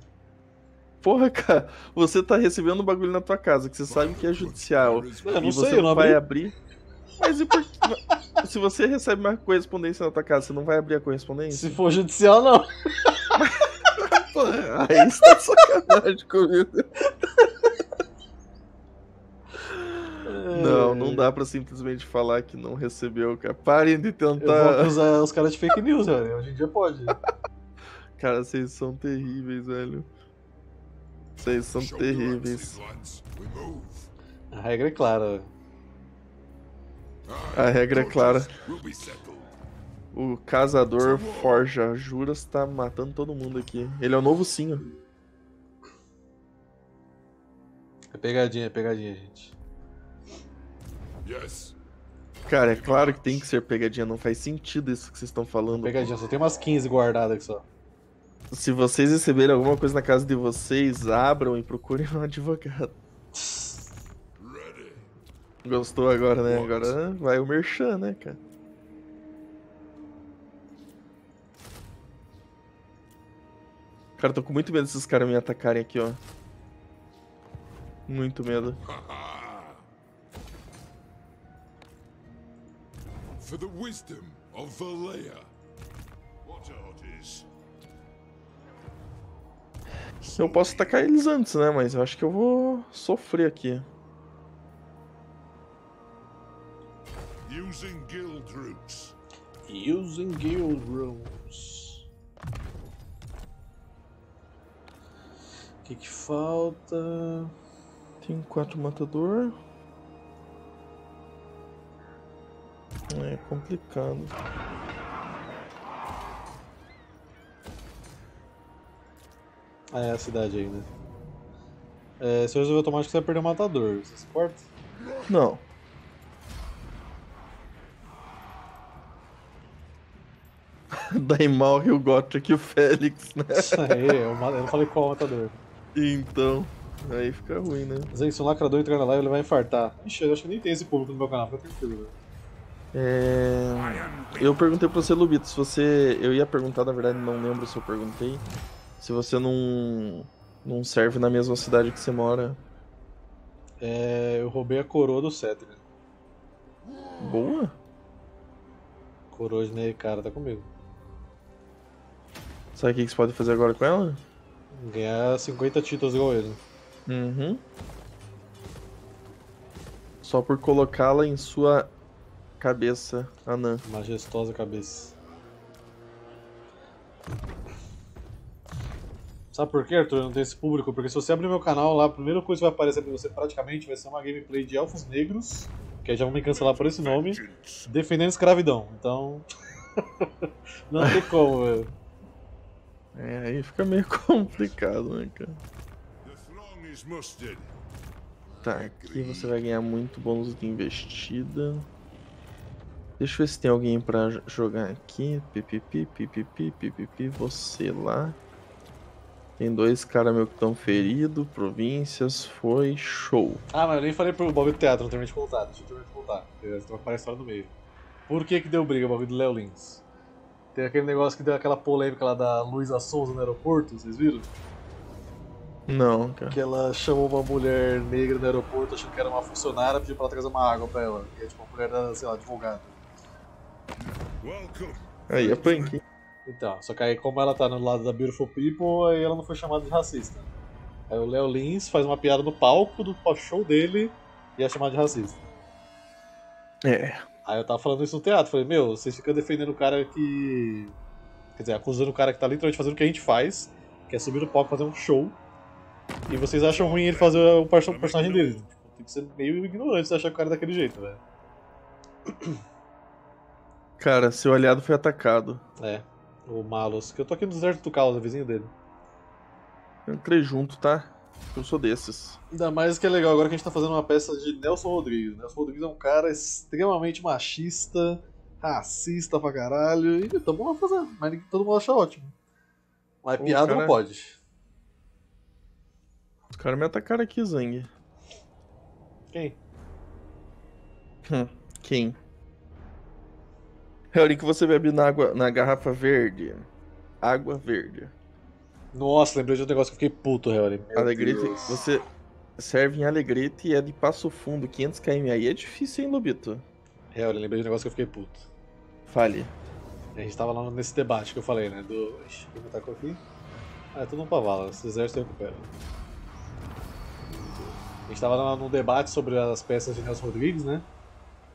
Porra, <laughs> cara, você tá recebendo um bagulho na tua casa que você sabe que é judicial.
Eu não
e você
sei, eu não
vai
abri.
abrir. Mas e por que... <laughs> Se você recebe uma correspondência na tua casa, você não vai abrir a correspondência?
Se for judicial, não. <laughs>
Porra, aí você tá sacanagem comigo. Não, não dá pra simplesmente falar que não recebeu, cara. Parem de
Eu vou
tentar.
acusar os caras de fake news, velho. Hoje em dia pode. <laughs>
Cara, vocês são terríveis, velho. Vocês são terríveis.
A regra é clara.
A regra é clara. O caçador Forja Juras tá matando todo mundo aqui. Ele é o novo Sinho.
É pegadinha, é pegadinha, gente.
Cara, é claro que tem que ser pegadinha, não faz sentido isso que vocês estão falando.
Pegadinha, só tem umas 15 guardadas aqui só.
Se vocês receberem alguma coisa na casa de vocês, abram e procurem um <laughs> advogado. Gostou agora, né? Agora vai o Merchan, né, cara? Cara, tô com muito medo desses caras me atacarem aqui, ó. Muito medo.
For the wisdom of Valea. What?
Eu posso atacar eles antes, né? Mas eu acho que eu vou sofrer aqui.
Using guild routes.
Using guild rules. O que que falta?
Tem quatro matador. É complicado.
Ah, é a cidade aí, né? É, se eu resolver automático, você vai perder o matador. Você se importa?
Não. <laughs> Daí morre o Gothic e o Félix, né?
Aí, eu, não falei qual matador.
Então, aí fica ruim, né?
Mas aí, se um lacrador entrar na live, ele vai infartar. Ixi, eu acho que nem tem esse público no meu canal, fica tranquilo. velho.
É... Eu perguntei pra você, Lubito, se você. Eu ia perguntar, na verdade, não lembro se eu perguntei. Se você não. não serve na mesma cidade que você mora.
É, eu roubei a coroa do Cetri.
Boa?
Coroa de cara, tá comigo.
Sabe o que que você pode fazer agora com ela?
Ganhar 50 títulos igual ele.
Uhum. Só por colocá-la em sua cabeça, anã.
Majestosa cabeça. Sabe por que, Arthur? Eu não tenho esse público? Porque se você abrir meu canal lá, a primeira coisa que vai aparecer pra você praticamente vai ser uma gameplay de Elfos Negros, que aí já vão me cancelar por esse nome, defendendo escravidão. Então. <laughs> não tem como, velho.
É, aí fica meio <laughs> complicado, né, cara? Tá, aqui você vai ganhar muito bônus de investida. Deixa eu ver se tem alguém pra jogar aqui. Pipipi, pipipi, pipipi, você lá. Tem dois caras meu que estão feridos, províncias, foi show.
Ah, mas eu nem falei pro bagulho do teatro, não terminei de contar. Deixa eu terminar de contar. aparecer a história no meio. Por que que deu briga o bagulho do Léo Lins? Tem aquele negócio que deu aquela polêmica lá da Luísa Souza no aeroporto, vocês viram?
Não, cara.
Que ela chamou uma mulher negra no aeroporto achando que era uma funcionária, pediu pra ela trazer uma água pra ela. E é tipo uma mulher da, sei lá, advogada.
Welcome.
Aí é punk.
Então, só que aí como ela tá no lado da Beautiful People, aí ela não foi chamada de racista. Aí o Léo Lins faz uma piada no palco do show dele e é chamado de racista.
É.
Aí eu tava falando isso no teatro, falei, meu, vocês ficam defendendo o cara que. Quer dizer, acusando o cara que tá literalmente fazendo o que a gente faz, que é subir no palco e fazer um show. E vocês acham ruim ele fazer o perso- o personagem dele. Tipo, tem que ser meio ignorante se achar que o cara é daquele jeito, velho.
Cara, seu aliado foi atacado.
É. O Malus, que eu tô aqui no deserto do caos, é vizinho dele.
Eu entrei junto, tá? Eu sou desses.
Ainda mais que é legal agora que a gente tá fazendo uma peça de Nelson Rodrigues. Nelson Rodrigues é um cara extremamente machista, racista pra caralho, e tamo lá fazendo, mas todo mundo acha ótimo. Mas
O
piada
cara-
não pode.
Os caras me atacaram aqui, Zang.
Quem?
Hum, Quem? É hora que você bebe na, água, na garrafa verde. Água verde.
Nossa, lembrei de um negócio que eu fiquei puto, Harry.
Alegrete,
Deus.
você serve em Alegrete e é de Passo Fundo, 500 km aí. É difícil, hein, Lobito?
Harry, lembrei de um negócio que eu fiquei puto.
Fale.
A gente tava lá nesse debate que eu falei, né? Do. Me atacou aqui? Ah, é tudo um pavala, esse exército recupera. A gente tava lá num debate sobre as peças de Nelson Rodrigues, né?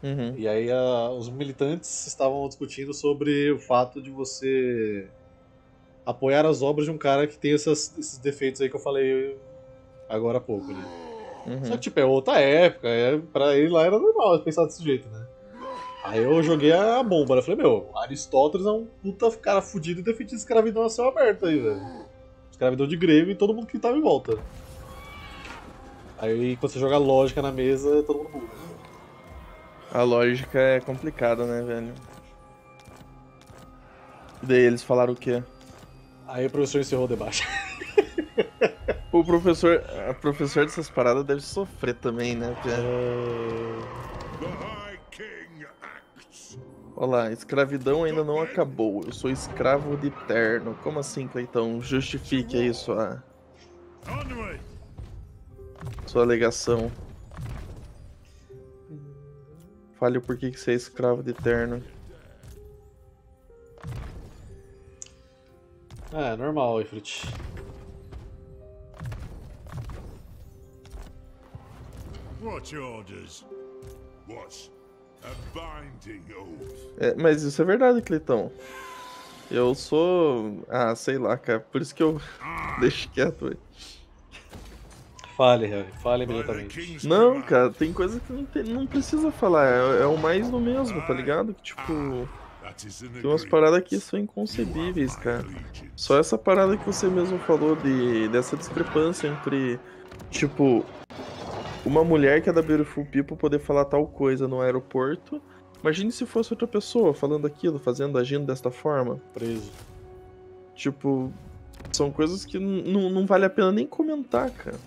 Uhum.
E aí a- os militantes estavam discutindo sobre o fato de você apoiar as obras de um cara que tem essas- esses defeitos aí que eu falei agora há pouco, né?
Uhum.
Só que, tipo, é outra época, é, pra ele lá era normal pensar desse jeito, né? Aí eu joguei a bomba, né? Eu falei, meu, Aristóteles é um puta cara fudido e defendia escravidão a céu aberto aí, velho. Escravidão de grego e todo mundo que tava em volta. Aí quando você joga lógica na mesa, todo mundo muda.
A lógica é complicada, né, velho? E daí eles falaram o quê?
Aí o professor encerrou o debate.
O professor, a professor dessas paradas deve sofrer também, né? Porque. Olha lá, escravidão ainda não acabou. Eu sou escravo de terno. Como assim, Cleitão? Justifique aí sua,
Onward.
sua alegação. Fale o porquê que você é escravo de terno.
É, normal, Ifrit.
What orders? What? A binding oath.
É, mas isso é verdade, Cleitão. Eu sou. Ah, sei lá, cara. Por isso que eu <laughs> deixo quieto, velho.
Fale, Harry. Fale imediatamente.
Não, cara, tem coisa que não, tem- não precisa falar. É, é o mais do mesmo, tá ligado? Que, tipo, tem umas paradas que são inconcebíveis, cara. Só essa parada que você mesmo falou de, dessa discrepância entre, tipo, uma mulher que é da Beautiful People poder falar tal coisa no aeroporto. Imagine se fosse outra pessoa falando aquilo, fazendo, agindo desta forma.
Preso.
Tipo, são coisas que não vale a pena nem comentar, cara.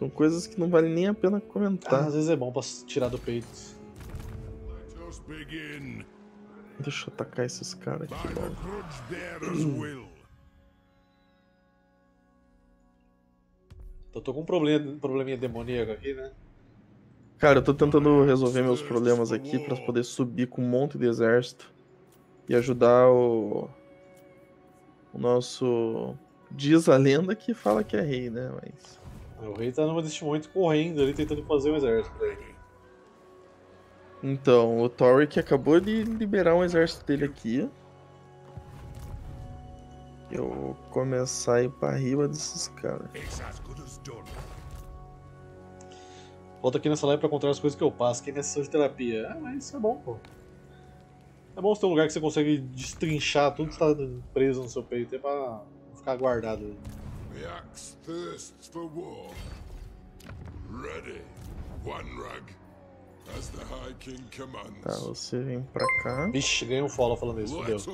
São coisas que não vale nem a pena
Ah,
comentar.
às vezes é bom pra tirar do peito.
Deixa eu atacar esses caras aqui logo.
Eu tô com um problema, probleminha demoníaco aqui, né?
Cara, eu tô tentando resolver meus problemas aqui pra poder subir com um monte de exército e ajudar o. O nosso. Diz a lenda que fala que é rei, né? Mas.
O rei tá numa deste momento correndo ali, tentando fazer um exército pra ele.
Então, o Torrik acabou de liberar um exército dele aqui. Eu vou começar a ir pra riba desses caras.
Volta aqui nessa live pra contar as coisas que eu passo, que é sessão de terapia. Ah, mas isso é bom, pô. É bom você ter um lugar que você consegue destrinchar tudo que tá preso no seu peito, é pra ficar guardado.
The axe thirsts for war.
Ready.
One rug, as the High King commands.
Tá, você vem pra cá.
Vixe, ganhei um follow falando isso, fodeu. <laughs>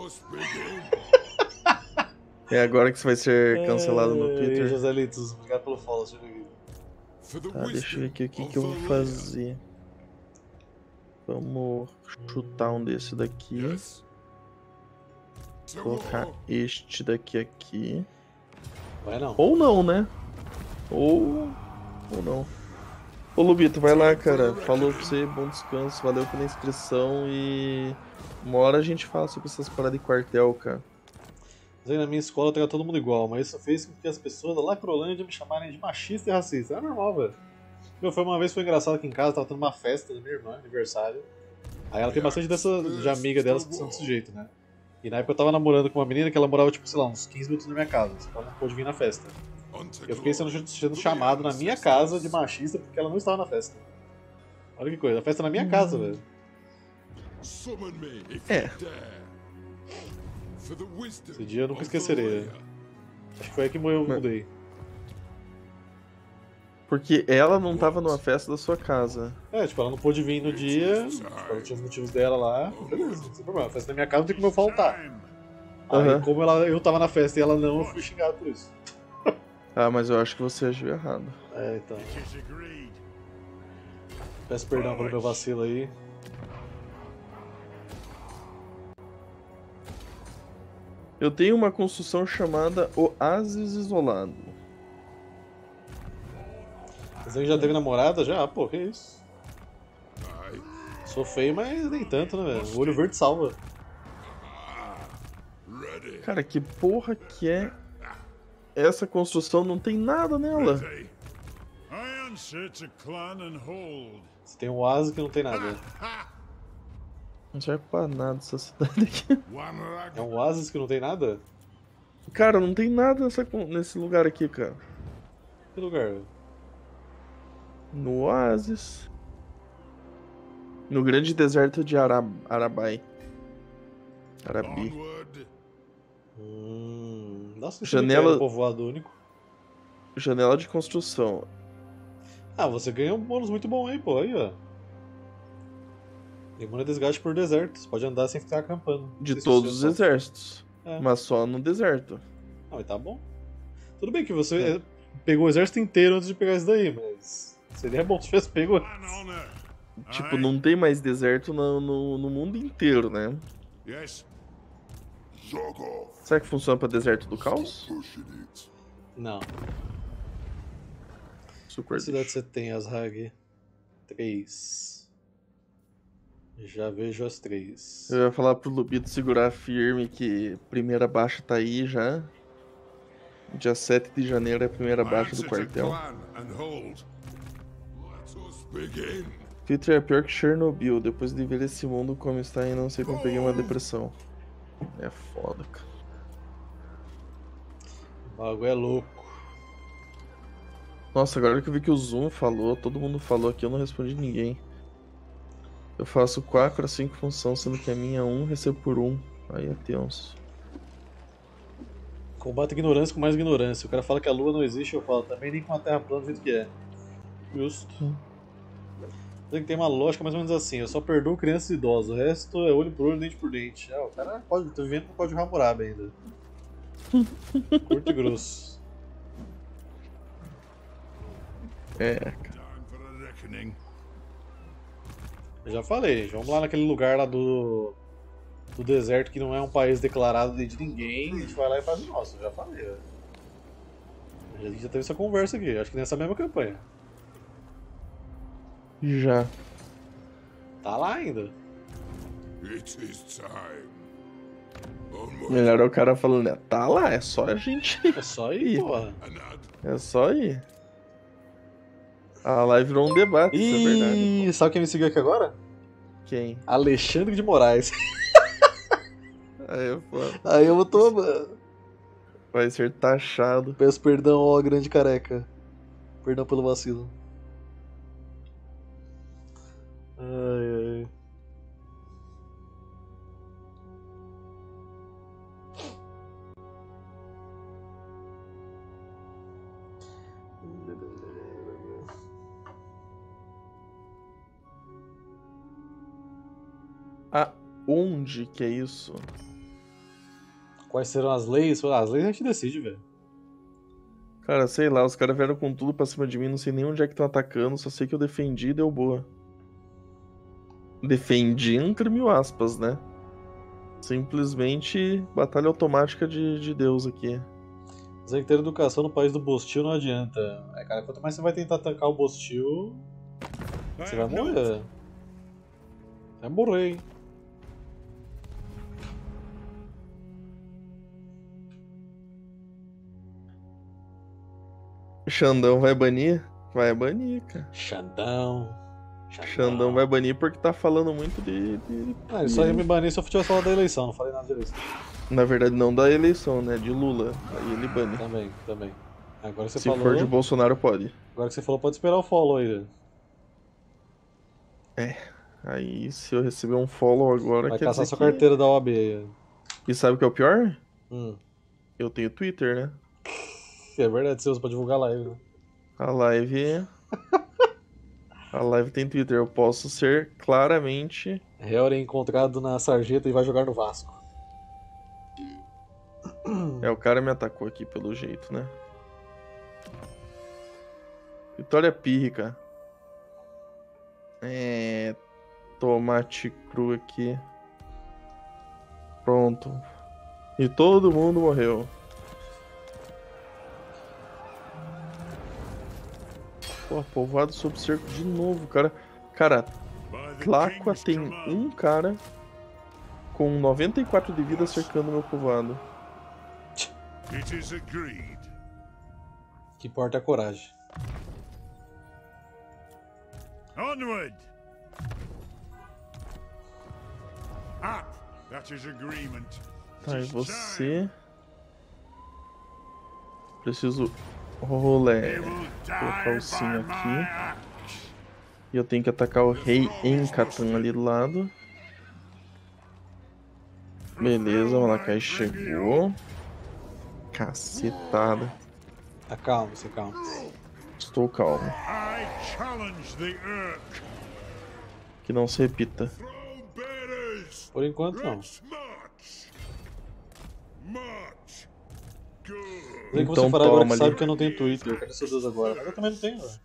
É agora que você vai ser cancelado no Twitter.
Joselitos, obrigado pelo follow, seu amigo.
For the
Tá, deixa eu ver aqui o que, que eu
of
vou fazer. Vamos chutar um desse daqui. Colocar este daqui aqui.
Vai não.
Ou não, né? Ou. Ou não. Ô Lubito, vai lá, cara. Falou pra você, bom descanso, valeu pela inscrição e. Uma hora a gente fala sobre essas paradas de quartel, cara.
Mas aí na minha escola trata todo mundo igual, mas isso fez com que as pessoas da Lacrolândia me chamarem de machista e racista. É normal, velho. Meu, foi uma vez foi engraçado aqui em casa, tava tendo uma festa da minha irmã, aniversário. Aí ela tem bastante dessa de amiga delas que são desse jeito, né? E na época eu tava namorando com uma menina que ela morava, tipo, sei lá, uns 15 minutos da minha casa. Ela não pôde vir na festa. Eu fiquei sendo, sendo chamado na minha casa de machista porque ela não estava na festa. Olha que coisa, a festa é na minha casa, velho.
Summon me if
É.
you dare. For the wisdom
Esse dia eu nunca
of the
esquecerei.
warrior.
Acho que foi aí que eu
Mas-
mudei.
Porque ela não tava numa festa da sua casa.
É, tipo, ela não pôde vir no dia, ela tinha os motivos dela lá, beleza, sem problema. A festa na minha casa não tem como eu faltar. Aí,
Aham.
como ela, eu tava na festa e ela não, eu fui xingado por isso.
Ah, mas eu acho que você agiu errado.
É, então. Peço perdão pelo meu vacilo aí.
Eu tenho uma construção chamada Oásis Isolado.
Mas aí já teve namorada? Já? Pô, que isso? Sou feio, mas nem tanto, né, velho? O olho verde salva.
Cara, que porra que é essa construção? Não tem nada nela.
Você tem um oásis que não tem nada. <laughs>
Não serve pra nada essa cidade aqui.
É um oásis que não tem nada?
Cara, não tem nada nessa, nesse lugar aqui, cara.
Que lugar? velho?
No Oásis. No grande deserto de Arab Arabai. Arabi.
Hum. Nossa, que
Janela-
um povoado único.
Janela de construção.
Ah, você ganha um bônus muito bom aí, pô. Aí, ó. Demora desgaste por deserto. Você pode andar sem ficar acampando.
De
se
todos os exércitos.
É.
Mas só no deserto.
Não, mas tá bom. Tudo bem que você pegou o exército inteiro antes de pegar isso daí, mas. Seria bom se tivesse pego.
Tipo, não tem mais deserto no, no, no mundo inteiro, né? Será que funciona pra deserto do caos?
Não.
Super.
Cidades você tem, Azhag? Três. Já vejo as três.
Eu ia falar pro Lubito segurar firme que primeira baixa tá aí já. Dia 7 de janeiro é a primeira baixa do quartel.
Begin.
É pior que Chernobyl. Depois de ver esse mundo como está aí, não sei como peguei uma depressão. É foda, cara.
O bagulho é louco.
Nossa, agora que eu vi que o Zoom falou, todo mundo falou aqui, eu não respondi ninguém. Eu faço 4 a 5 funções, sendo que a minha 1 recebo por 1. Aí é tenso.
Combate ignorância com mais ignorância. O cara fala que a lua não existe, eu falo também nem com a terra plana do jeito que é. Justo.
Hum.
Tem que ter uma lógica mais ou menos assim. Eu só perdoo crianças e idosos. O resto é olho por olho, dente por dente. Ah, o cara pode, tá vivendo com o código Hammurabi ainda. <laughs> Curto e grosso.
É,
Time for a reckoning.
Eu já falei, vamos lá naquele lugar lá do. do deserto que não é um país declarado de ninguém. A gente vai lá e faz o nosso. Já falei. A gente já teve essa conversa aqui, acho que nessa mesma campanha.
Já.
Tá lá ainda.
It is time. Onward,
Melhor é o cara falando, né? Tá lá, é só a gente. <laughs>
É só ir, porra.
É só ir. A live virou um debate, isso é verdade.
Ih, sabe quem me seguiu aqui agora?
Quem?
Alexandre de Moraes. <laughs>
Aí eu falo,
Aí eu vou tomar.
vai ser taxado.
Peço perdão, ó, grande careca. Perdão pelo vacilo. Ai, ai.
Onde que é isso?
Quais serão as leis? Ah, As leis a gente decide, velho.
Cara, sei lá, os caras vieram com tudo pra cima de mim, não sei nem onde é que estão atacando, só sei que eu defendi e deu boa. Defendi entre mil aspas, né? Simplesmente batalha automática de, de Deus aqui.
Dizer que ter educação no país do Bostil não adianta. É, cara, quanto mais você vai tentar atacar o Bostil, você vai
no-
morrer. Vai morrer, hein?
Xandão vai banir? Vai banir, cara.
Xandão.
Xandão vai banir porque tá falando muito de. de-
Ah, ele só ia me banir se eu tivesse falado da eleição, não falei nada de eleição.
Na verdade, não da eleição, né? De Lula. Aí ele bane.
Também, também. Agora você
Se
falou.
for de Bolsonaro, pode.
Agora que você falou, pode esperar o follow aí. velho.
Aí, se eu receber um follow agora,
Vai caçar sua
que...
carteira da OAB aí.
E sabe o que é o pior?
Hum.
Eu tenho Twitter, né?
É verdade, você usa pra divulgar live. né?
A live. <laughs> A live tem Twitter. Eu posso ser claramente.
Helry é encontrado na sarjeta e vai jogar no Vasco.
É, o cara me atacou aqui pelo jeito, né? Vitória pírrica. É. Tomate cru aqui. Pronto. E todo mundo morreu. Pô, povoado sob cerco de novo, cara. Cara,
king's
tem um cara com 94 de vida cercando meu povoado.
Que importa é a coragem.
Onward! Up! That is agreement.
Tá, e você. Preciso rolé. colocar o sim
by
aqui. E eu tenho que atacar o rei em Catan ali do lado. Beleza, o Malakai chegou. Cacetada.
Tá calmo, você calma.
Estou calmo.
I challenge the Urk.
Que não se repita.
Por enquanto não.
March. March. Good.
Sei que
Então
você falar agora que sabe que eu não tenho Twitter. Cadê seu Deus agora? Mas eu também não tenho, velho.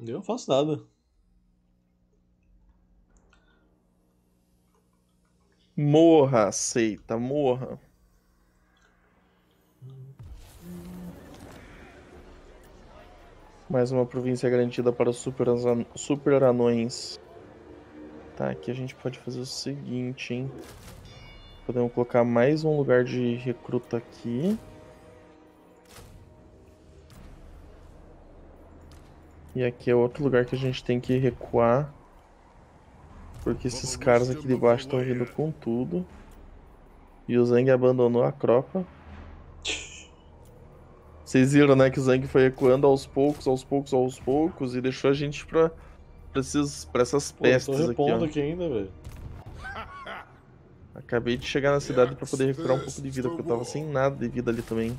Eu não faço nada.
Morra, aceita, morra. Mais uma província garantida para os super, super anões. Tá, aqui a gente pode fazer o seguinte, hein? Podemos colocar mais um lugar de recruta aqui. E aqui é outro lugar que a gente tem que recuar. Porque esses caras aqui de baixo estão vindo com tudo. E o Zang abandonou a cropa. Vocês viram, né, que o Zang foi ecoando aos poucos, aos poucos, aos poucos, e deixou a gente pra, pra, esses, pra essas
Pô, eu
pestes
tô
aqui,
repondo
ó.
aqui ainda, velho.
Acabei de chegar na cidade pra poder recuperar um pouco de vida, porque eu tava sem nada de vida ali também.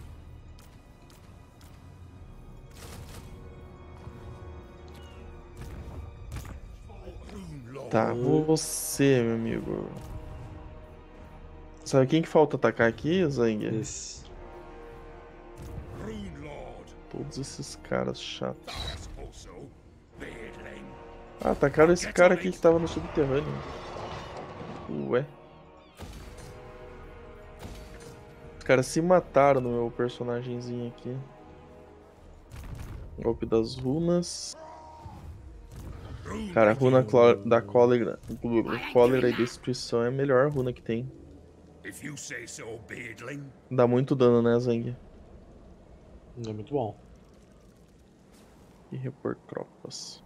Tá, você, meu amigo. Sabe quem que falta atacar aqui, Zang?
Esse.
Todos esses caras chatos. Ah, atacaram esse cara aqui que tava no subterrâneo. Ué. Os caras se mataram no meu personagemzinho aqui. Golpe das runas. Cara, a runa da cólera, cólera e destruição é a melhor runa que tem.
If you say so, Beardling.
Dá muito dano, né, Zang?
É muito bom.
E repor tropas.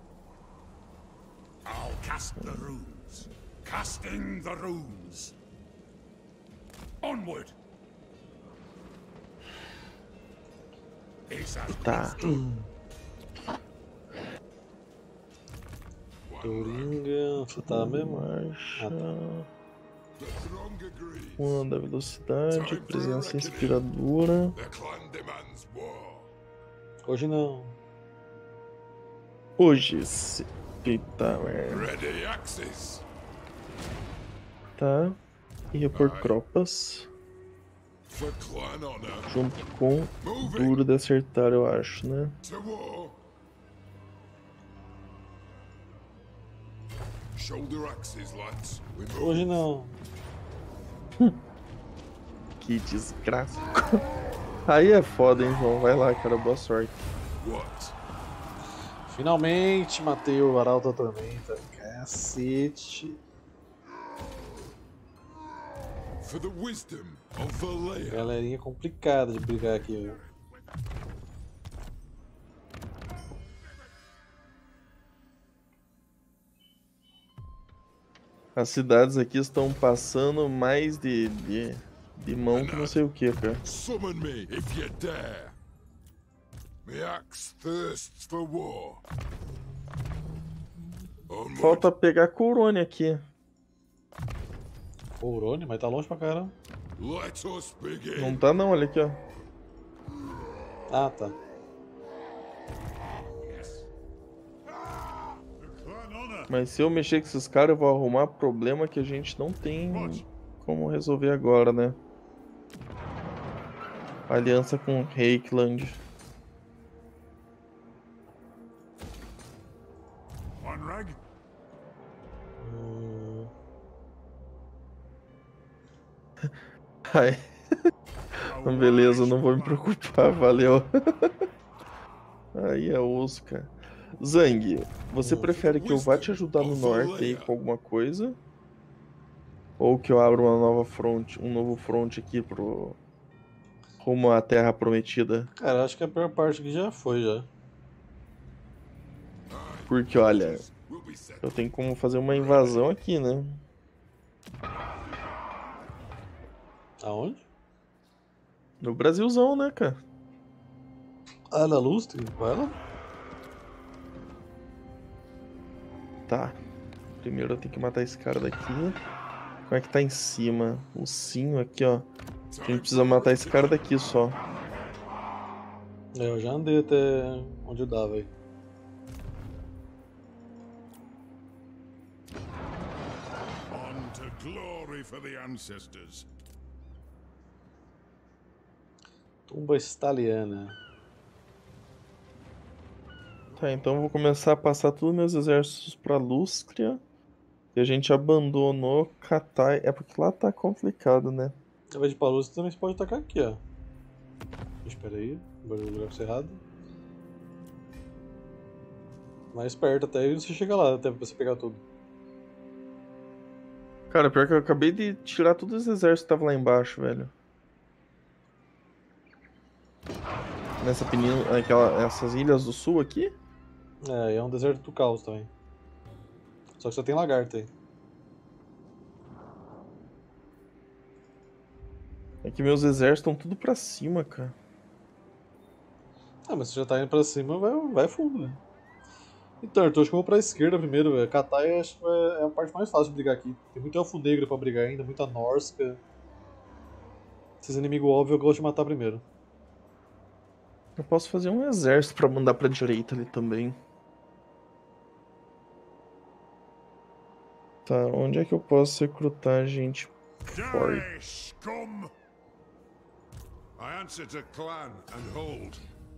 I'll cast the runes. Casting the runes. Onward.
Tá.
Coringa, você tá mesmo?
Marcha. da velocidade, presença inspiradora.
Hoje não.
Hoje, se... Eita, merda. Tá. E repor tropas. Junto com duro de acertar, eu acho, né?
Hoje não. <laughs>
Que desgraça. <laughs> Aí é foda, hein, João? Vai lá, cara. Boa sorte.
What?
Finalmente matei o Arauto da Tormenta. Cacete.
For the wisdom.
Galerinha complicada de brigar aqui, viu?
As cidades aqui estão passando mais de, de, de mão que não sei o que, cara.
Summon me if you dare. My axe thirsts for war. Onward.
Falta pegar Corone aqui.
Ourone, mas tá longe pra caramba.
Let us begin.
Não tá não, olha aqui, ó.
Ah, tá.
Mas se eu mexer com esses caras, eu vou arrumar problema que a gente não tem como resolver agora, né? Aliança com Reikland. Ai, <laughs> beleza, não vou me preocupar, valeu. <laughs> Aí é osso, cara. Zang, você prefere que eu vá te ajudar no norte aí com alguma coisa? Ou que eu abra uma nova fronte, um novo fronte aqui pro rumo à Terra Prometida?
cara, acho que a pior parte aqui já foi já.
Porque olha, eu tenho como fazer uma invasão aqui, né?
Aonde?
No Brasilzão, né, cara?
Ah, na Lustre? Vai lá.
Tá. Primeiro eu tenho que matar esse cara daqui. Como é que tá em cima? O Sinho aqui, ó. A gente precisa matar esse cara daqui só.
É, eu já andei até onde eu dava aí.
On to glory for the ancestors.
Tumba Staliana.
Tá, então vou começar a passar todos os meus exércitos pra Lústria. E a gente abandonou Katai. É porque lá tá complicado, né?
Ao de Lustre, também você pode atacar aqui, ó. Espera aí, agora o lugar cerrado. Mais perto até você chega lá, até você pegar tudo.
Cara, pior que eu acabei de tirar todos os exércitos que estavam lá embaixo, velho. Nessa península, aquela, essas ilhas do sul aqui?
É, é um deserto do caos também. Só que só tem lagarto aí.
É que meus exércitos estão tudo pra cima, cara.
Ah, mas você já tá indo pra cima, vai, vai fundo, né? Então, Arthur, acho que eu vou pra esquerda primeiro, velho. Katai acho que é a parte mais fácil de brigar aqui. Tem muito elfo negro pra brigar ainda, muita Norska. Esses inimigos óbvios eu gosto de matar primeiro.
Eu posso fazer um exército pra mandar pra direita ali também. Tá, onde é que eu posso recrutar gente forte?
I answer to clan and hold.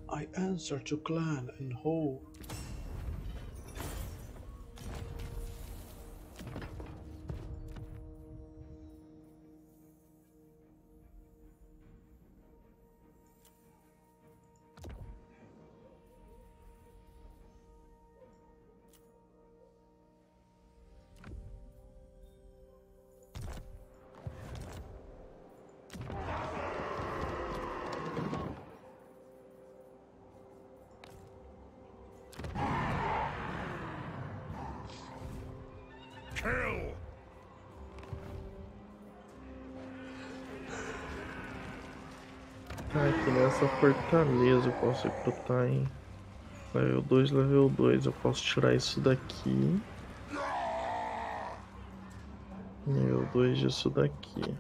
I answer to clan and hold.
Fortaleza eu posso recrutar, hein? Level 2, level 2. Eu posso tirar isso daqui. Level 2 disso daqui.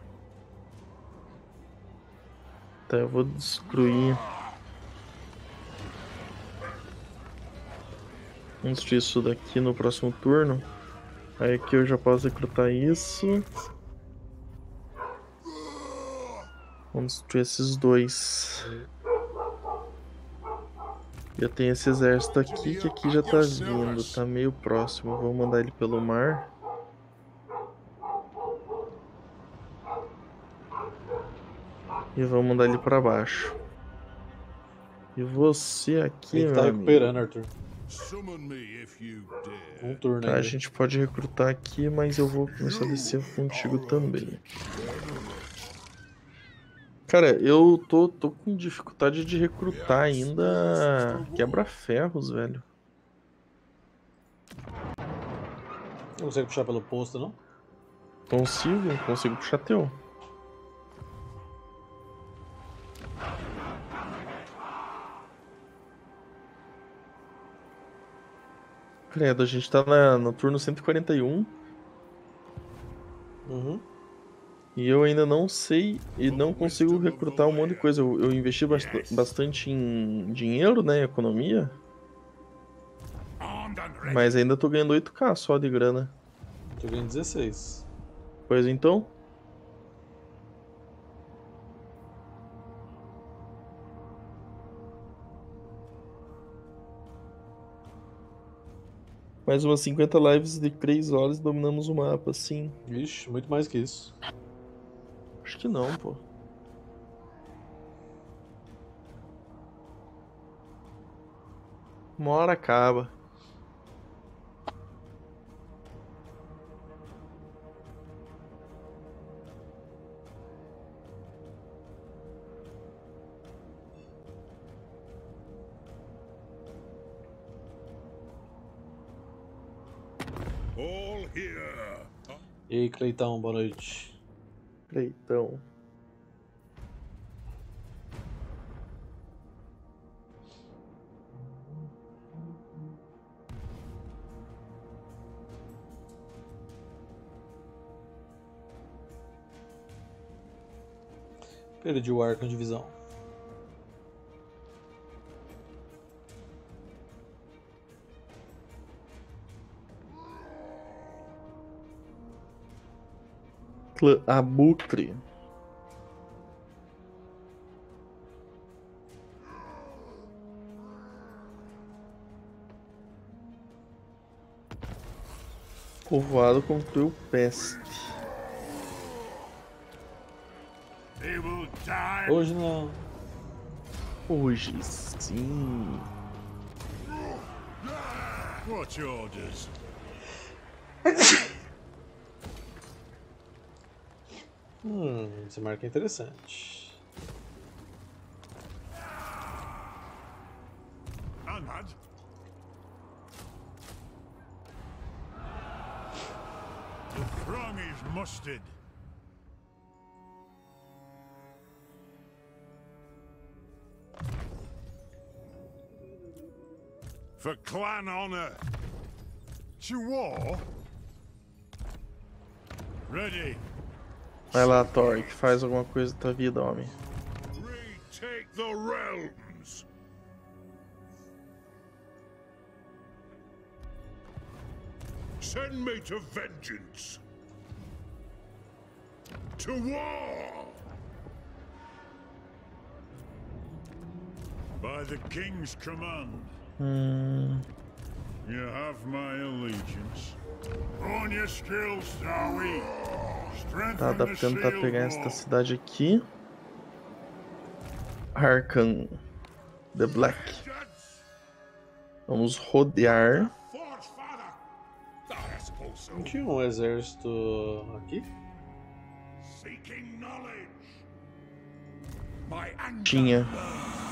Tá, eu vou destruir. Vamos destruir isso daqui no próximo turno. Aí aqui eu já posso recrutar isso. Vamos destruir esses dois. Já tem esse exército aqui que aqui já tá vindo, tá meio próximo. Vou mandar ele pelo mar. E vou mandar ele pra baixo. E você aqui,
Ele
meu
tá
amigo,
recuperando, Arthur.
Summon me if you dare.
Um turno
Tá, a gente pode recrutar aqui, mas eu vou começar a descer contigo também. Cara, eu tô, tô com dificuldade de recrutar ainda quebra-ferros, velho.
Não consegue puxar pelo posto, não?
Consigo, consigo puxar teu. Credo, a gente tá na, no turno 141
Uhum.
E eu ainda não sei e não consigo recrutar um monte de coisa. Eu, eu investi bast- bastante em dinheiro, né, em economia, mas ainda tô ganhando 8k só de grana.
Tô ganhando 16.
Pois então, mais umas 50 lives de 3 horas e dominamos o mapa, sim.
Vixe, muito mais que isso.
Acho que não, pô. Uma hora acaba.
All here.
E aí, Cleitão, boa noite.
Então.
Perdi o arco de visão.
Clã Abutre. Povoado concluiu peste.
Hoje não.
Hoje sim.
What's your orders? <laughs>
Hum, esse marca é interessante.
Anad? The throng is mustered.
For clan honor. To war? Ready.
Vai lá, faz alguma coisa da tua vida, homem.
Retake the realms. Send me to vengeance. To war. By the king's command.
Hum,
You have my allegiance. On your skills. Strengthen
tá, dá pra tentar pegar esta cidade aqui. Arkham the Black. Vamos rodear.
Não tinha um exército aqui?
Tinha.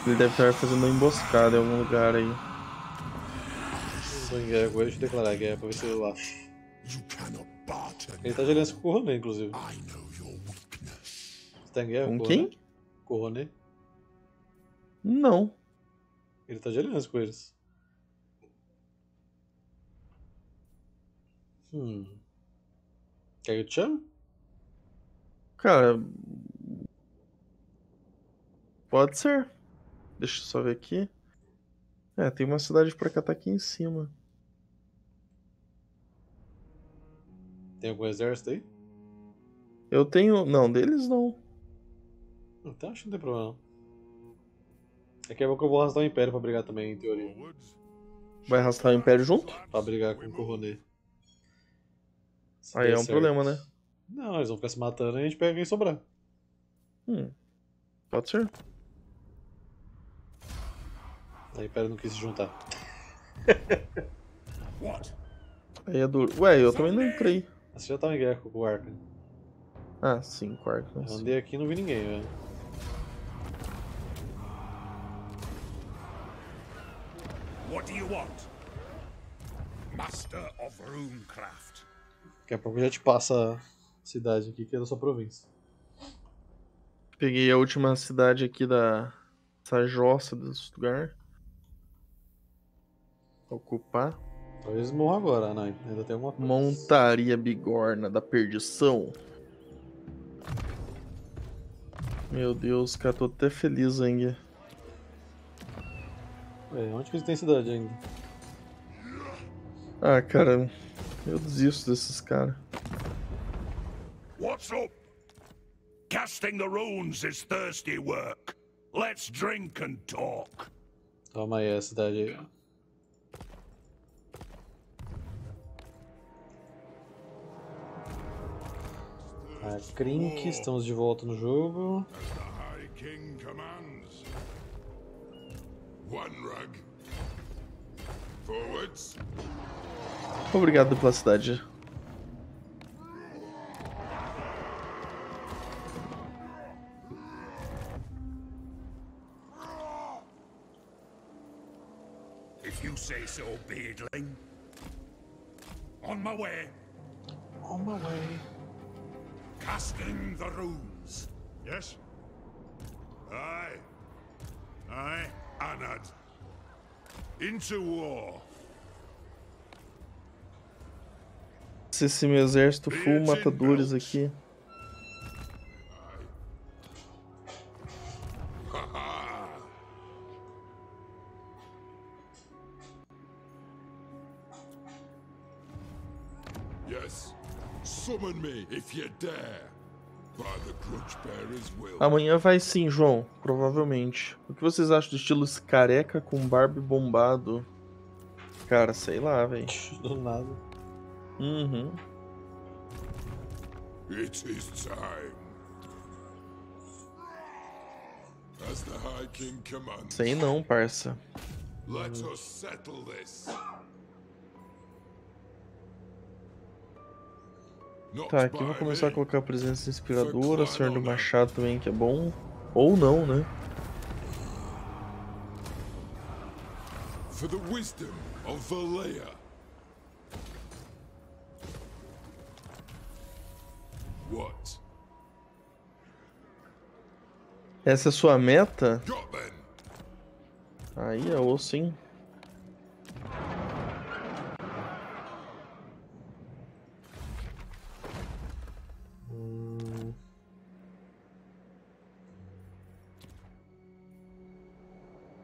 Ele deve estar fazendo uma emboscada em algum lugar aí.
Tô em guerra com ele, deixa eu declarar guerra pra ver se eu acho. Ele tá de aliança com o Corroné, inclusive. Você tá em guerra
Com
o
quem? Não.
Ele tá de aliança com eles. Hum. Quer que eu te chame?
Cara. Pode ser. Deixa eu só ver aqui. É, tem uma cidade pra cá tá aqui em cima.
Tem algum exército aí?
Eu tenho. Não, deles não.
Então acho que não tem problema. Daqui a pouco eu vou arrastar o Império pra brigar também, em teoria.
Vai arrastar o Império junto?
Pra brigar com o Corroné. Se
Aí é um
certo.
problema, né?
Não, eles vão ficar se matando e a gente pega quem sobrar.
Hum. Pode ser.
A Império não quis se juntar.
Aí é duro. Ué, eu também não entrei.
Você já tava em guerra com o Arca.
Ah, sim, quarto.
Eu andei aqui e não vi ninguém, velho.
What do you want? Master of runecraft.
Daqui a pouco já te passa a cidade aqui, que é da sua província.
Peguei a última cidade aqui da. Essa jossa desse lugar. Ocupar.
Talvez morra agora, não, ainda tem alguma coisa.
Montaria bigorna da perdição. Meu Deus, cara, tô até feliz ainda.
É, onde que eles têm cidade ainda?
Ah, cara, eu desisto desses caras.
What's up? Casting the runes is thirsty work. Let's drink and talk.
Toma aí a cidade aí. A Krink, estamos de volta no jogo.
The High King commands. One rug. Forwards.
Obrigado pela cidade.
If you say so, beardling. On my way.
On my way.
Casting the runes. Yes? Aye. Aye, Anad. Into war.
Se esse meu exército full matadores aqui. Amanhã vai sim, João. Provavelmente. O que vocês acham do estilo careca com barba e bombado? Cara, sei lá, velho. <laughs>
Do nada.
Uhum.
It is time. As the High King commands,
Sei não, parça.
let us settle this.
Tá, aqui eu vou começar a colocar presença inspiradora, Senhor do Machado também, que é bom. Ou não, né?
For the wisdom of Valea. What?
Essa é sua meta? Aí é osso, hein?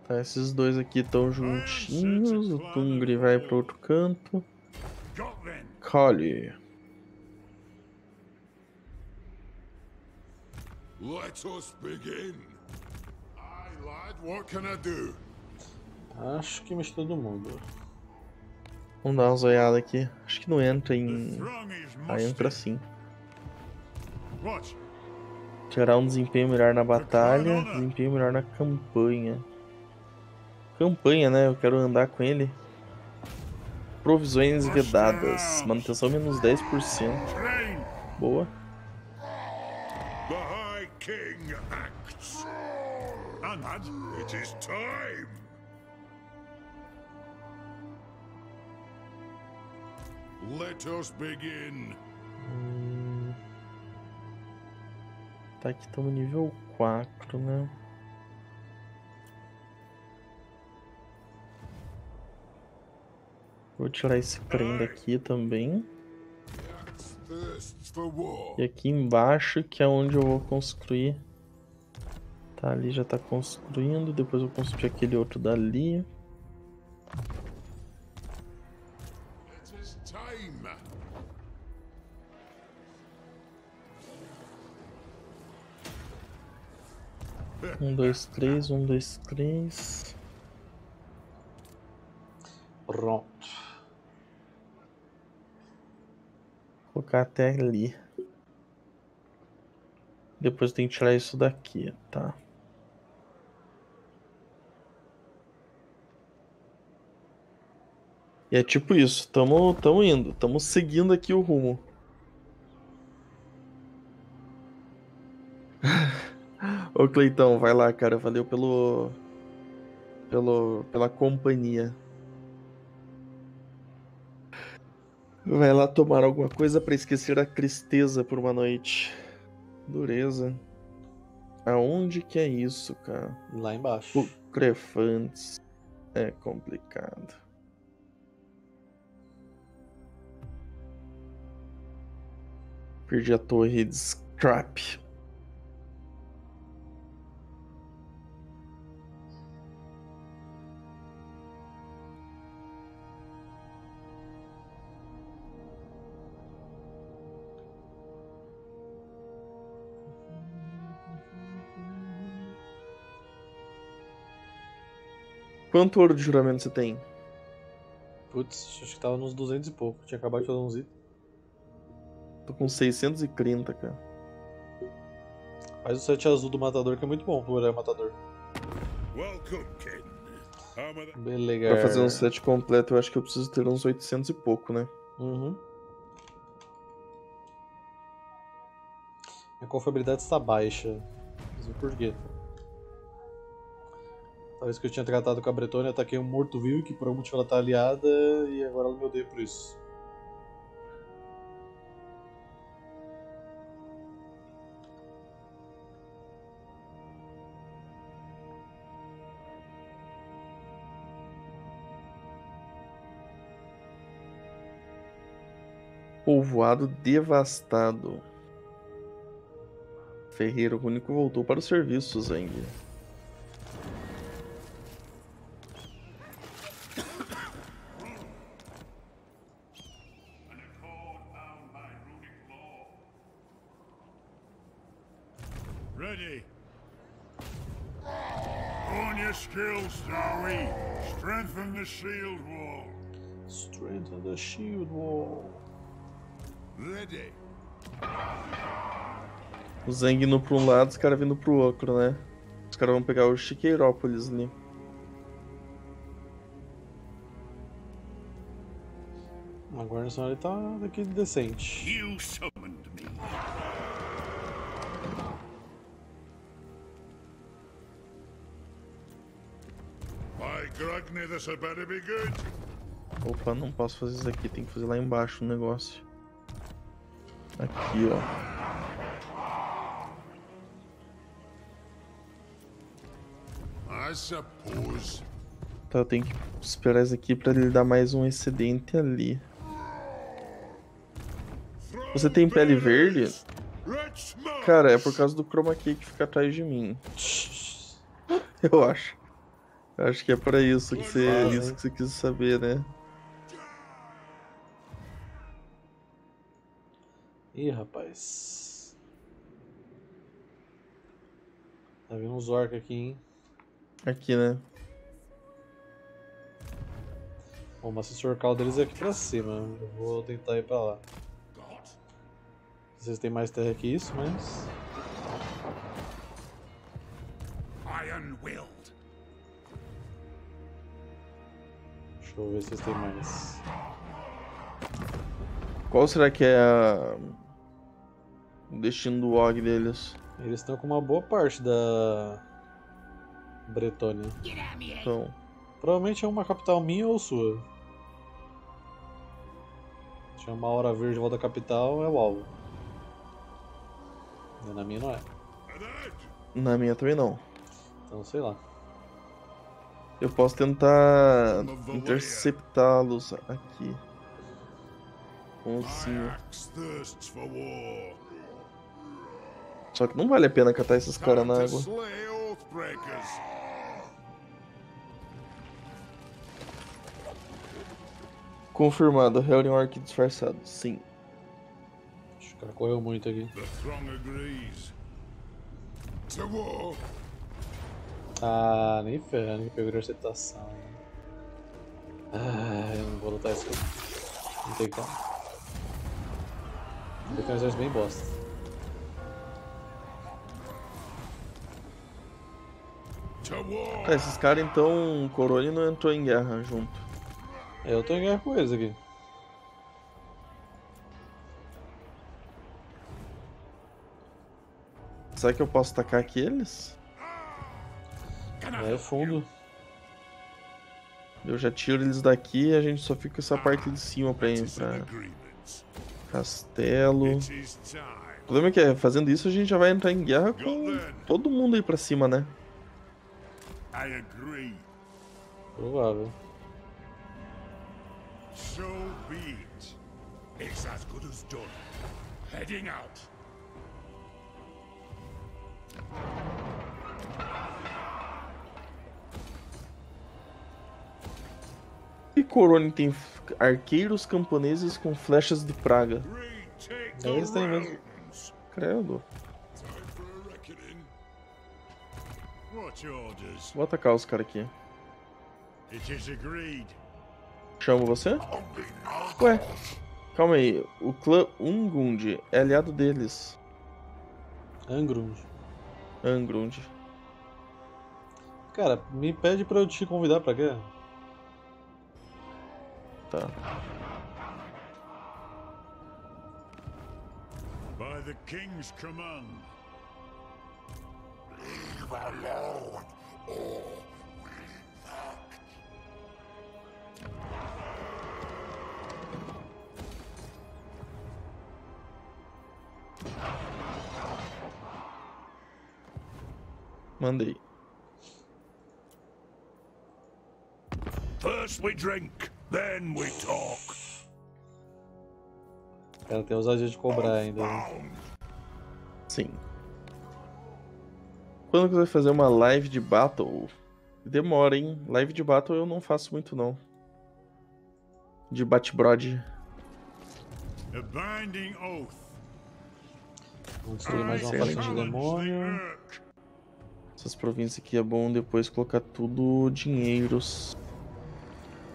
Tá, esses dois aqui estão juntinhos. O Tungri vai pro outro canto. Colhe.
Let us begin. Aye, lad, what can I do?
Acho que mexe todo mundo.
Vamos dar uma zoiada aqui. Acho que não entra em.
is
Ah, entra sim. Gerar um desempenho melhor na batalha, desempenho melhor na campanha. Campanha, né? Eu quero andar com ele. Provisões vedadas. Manutenção menos 10%.
Train.
Boa.
Let us begin.
Tá aqui estamos nível 4, né? Vou tirar esse prenda aqui também. E aqui embaixo, que é onde eu vou construir. Tá, ali já tá construindo. Depois eu vou construir aquele outro dali. Um, dois, três, um, dois, três.
Pronto.
Vou colocar até ali. Depois tem que tirar isso daqui, tá? E é tipo isso, tamo, tamo indo, tamo seguindo aqui o rumo. <laughs> Ô Cleitão, vai lá, cara, valeu pelo. pelo pela companhia. Vai lá tomar alguma coisa pra esquecer a tristeza por uma noite. Dureza. Aonde que é isso, cara?
Lá embaixo.
Pucrefantes. É complicado. Perdi a torre de scrap. Quanto ouro de juramento você tem?
Putz, acho que tava nos 200 e pouco. Tinha acabado de fazer uns itens.
Tô com 630, cara.
Faz o set azul do matador que é muito bom pro matador.
Armor the-
Bem legal.
Pra fazer um set completo, eu acho que eu preciso ter uns 800 e pouco, né?
Uhum. Minha confiabilidade está baixa. Sei por quê. Talvez que eu tinha tratado com a Bretônia, ataquei um morto-vivo que por algum motivo ela tá aliada e agora ela me odeia por isso.
Povoado devastado. Ferreiro único voltou para o serviço, Zeng.
Shield wall.
Strengthen the shield wall.
Ready.
O Zeng indo pra um lado, os caras vindo pro outro, né? Os caras vão pegar o Chiqueirópolis ali.
A guarnição ali tá daquele decente.
You summoned me.
Opa, não posso fazer isso aqui, tem que fazer lá embaixo o negócio. Aqui, ó. Tá, eu tenho que esperar isso aqui pra ele dar mais um excedente ali. Você tem pele verde? Cara, é por causa do chroma key que fica atrás de mim. <laughs> Eu acho. Acho que é pra isso que você,
Faz,
isso que você quis saber, né?
Ih, rapaz. Tá vindo uns orcs aqui, hein?
Aqui, né?
Bom, mas se o deles é aqui pra cima. Eu vou tentar ir pra lá. Vocês têm mais terra que isso, mas. Deixa eu ver se têm mais.
Qual será que é a... o destino do Og deles?
Eles estão com uma boa parte da. Bretônia.
Então,
Provavelmente é uma capital minha ou sua. Tinha uma hora verde em volta da capital, é o alvo. Na minha não é.
na minha também não.
Então sei lá.
Eu posso tentar interceptá-los aqui. Com o. Só que não vale a pena catar esses caras na água. Confirmado, Hellring Orc disfarçado. Sim.
Acho que o cara correu muito aqui.
The throng agrees. To war.
Ah, nem ferrando que pegou interceptação. hein. Ah, eu não vou lutar isso. Não tem como. Um exército bem bosta.
Ah, esses caras então, o Corone não entrou em guerra junto.
Eu tô em guerra com eles aqui.
Será que eu posso tacar aqui eles?
É fundo.
Eu já tiro eles daqui e a gente só fica com essa parte de cima pra
agreement.
castelo. O problema é que fazendo isso a gente já vai entrar em guerra com todo mundo aí pra cima, né?
I agree.
Provável.
So be it.
It's as good as done. Heading out.
E Corone tem arqueiros camponeses com flechas de praga.
É isso aí mesmo.
Credo. Vou atacar os caras aqui. Chamo você? Ué, calma aí. O clã Ungund é aliado deles.
Angrund.
Angrund.
Cara, me pede pra eu te convidar pra guerra.
Tá.
By the king's command.
Leave alone, or Mandei.
First we drink, then we talk.
Cara, tem ousadia de cobrar ainda. né?
Sim. Quando vai fazer uma live de battle? Demora, hein? Live de battle eu não faço muito, não. De bate-brode.
A binding oath.
Vamos destruir mais uma faixinha de demônio.
Essas províncias aqui é bom depois colocar tudo dinheiros.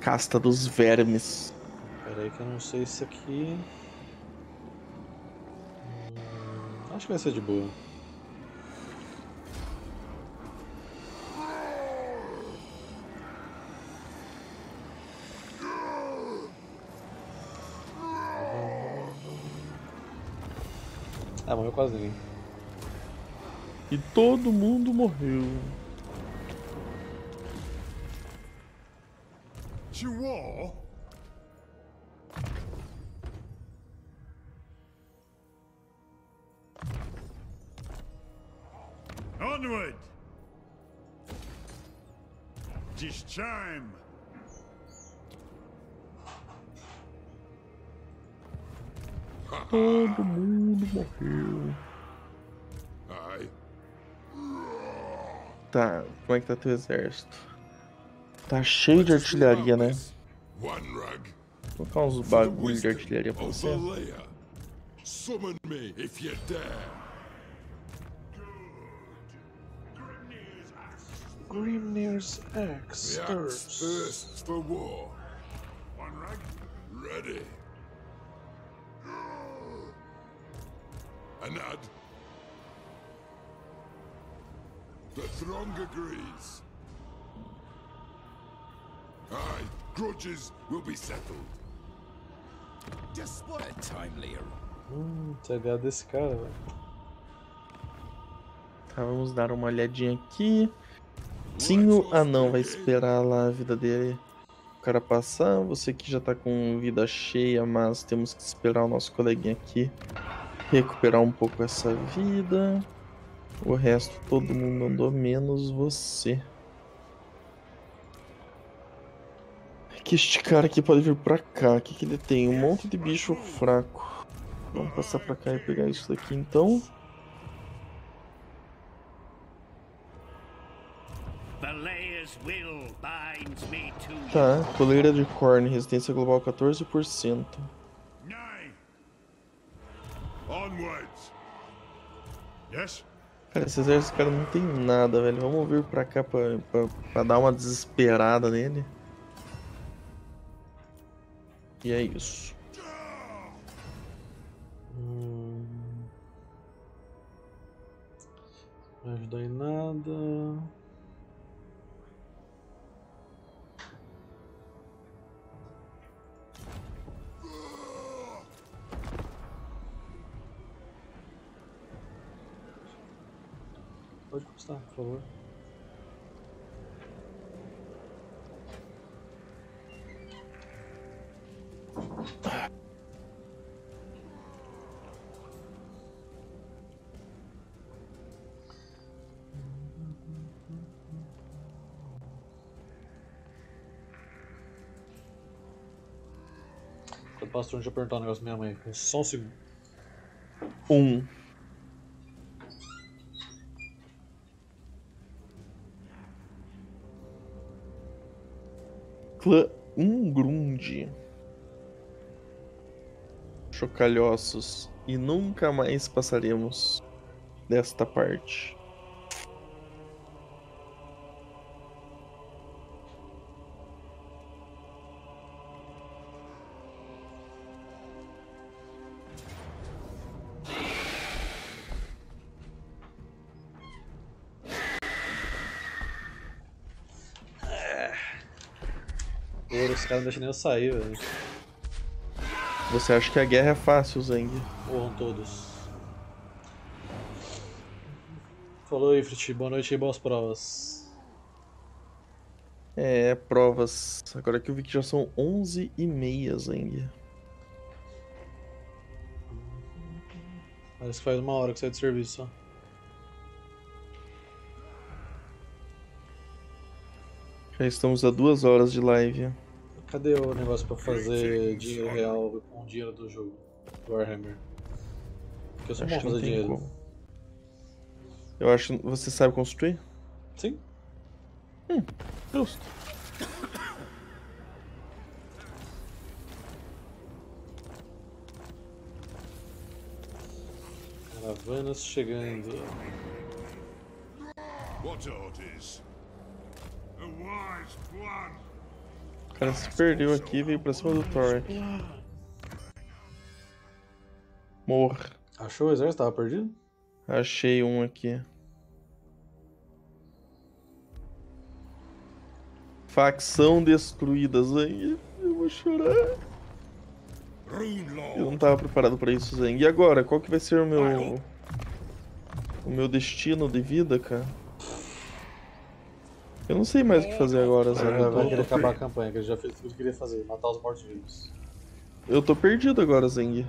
Casta dos vermes.
Pera aí que eu não sei se aqui. Hum, acho que vai ser de boa. Ah, morreu quase ninguém.
E todo mundo morreu.
To war? Onward! Tis time.
Todo mundo morreu.
Aye.
Tá, como é que tá teu exército? Tá cheio de artilharia, né? Vou colocar uns bagulho de artilharia pra você.
Valea. Summon me if you dare.
Grimnir's Axe
thirsts for war. One rug. Ready. Anad. The throng agrees. Aye, grudges will be settled.
Just what a timely arrival.
Hum, TH desse cara, velho.
Tá, vamos dar uma olhadinha aqui. Sim, o anão vai esperar lá a vida dele. O cara passar. Você que já tá com vida cheia, mas temos que esperar o nosso coleguinha aqui recuperar um pouco essa vida. O resto todo mundo andou, menos você. Que este cara aqui pode vir pra cá. O que, que ele tem? Um monte de bicho fraco. Vamos passar pra cá e pegar isso daqui então. Tá, coleira de corne, resistência global 14%.
Nay. Onwards. Yes?
Cara, esse exército cara não tem nada, velho. Vamos vir pra cá pra, pra, pra dar uma desesperada nele. E é isso.
Hum... Não ajudou em nada. Pode custar, por favor. Turno, deixa eu perguntar um negócio pra minha mãe. Só um segundo.
Um. Clã Ungrund. Chocalhoços. E nunca mais passaremos desta parte.
Os caras não deixam nem eu sair, velho.
Você acha que a guerra é fácil, Zeng?
Morram todos. Falou, Ifrit. Boa noite e boas provas.
É, provas. Agora que eu vi que já são 11 e meia, Zeng.
Parece que faz uma hora que sai de serviço só.
Já estamos a duas horas de live.
Cadê o negócio pra fazer dinheiro real com o dinheiro do jogo? Do Warhammer. Porque eu sou bom
Acho
fazer dinheiro.
como. Eu acho. Você sabe construir?
Sim.
Justo.
Caravanas chegando.
What orders? A wise plan.
Cara se perdeu aqui e veio pra cima do Thor. Morra.
Achou o exército? Tava perdido?
Achei um aqui. Facção destruída, Zang. Eu vou chorar. Eu não tava preparado pra isso, Zang. E agora? Qual que vai ser o meu. O meu destino de vida, cara? Eu não sei mais o que fazer agora, Zang.
Vai,
Eu
vai querer
tô
acabar a campanha, que ele já fez tudo que queria fazer, matar os mortos-vivos.
eu tô perdido agora, Zeng.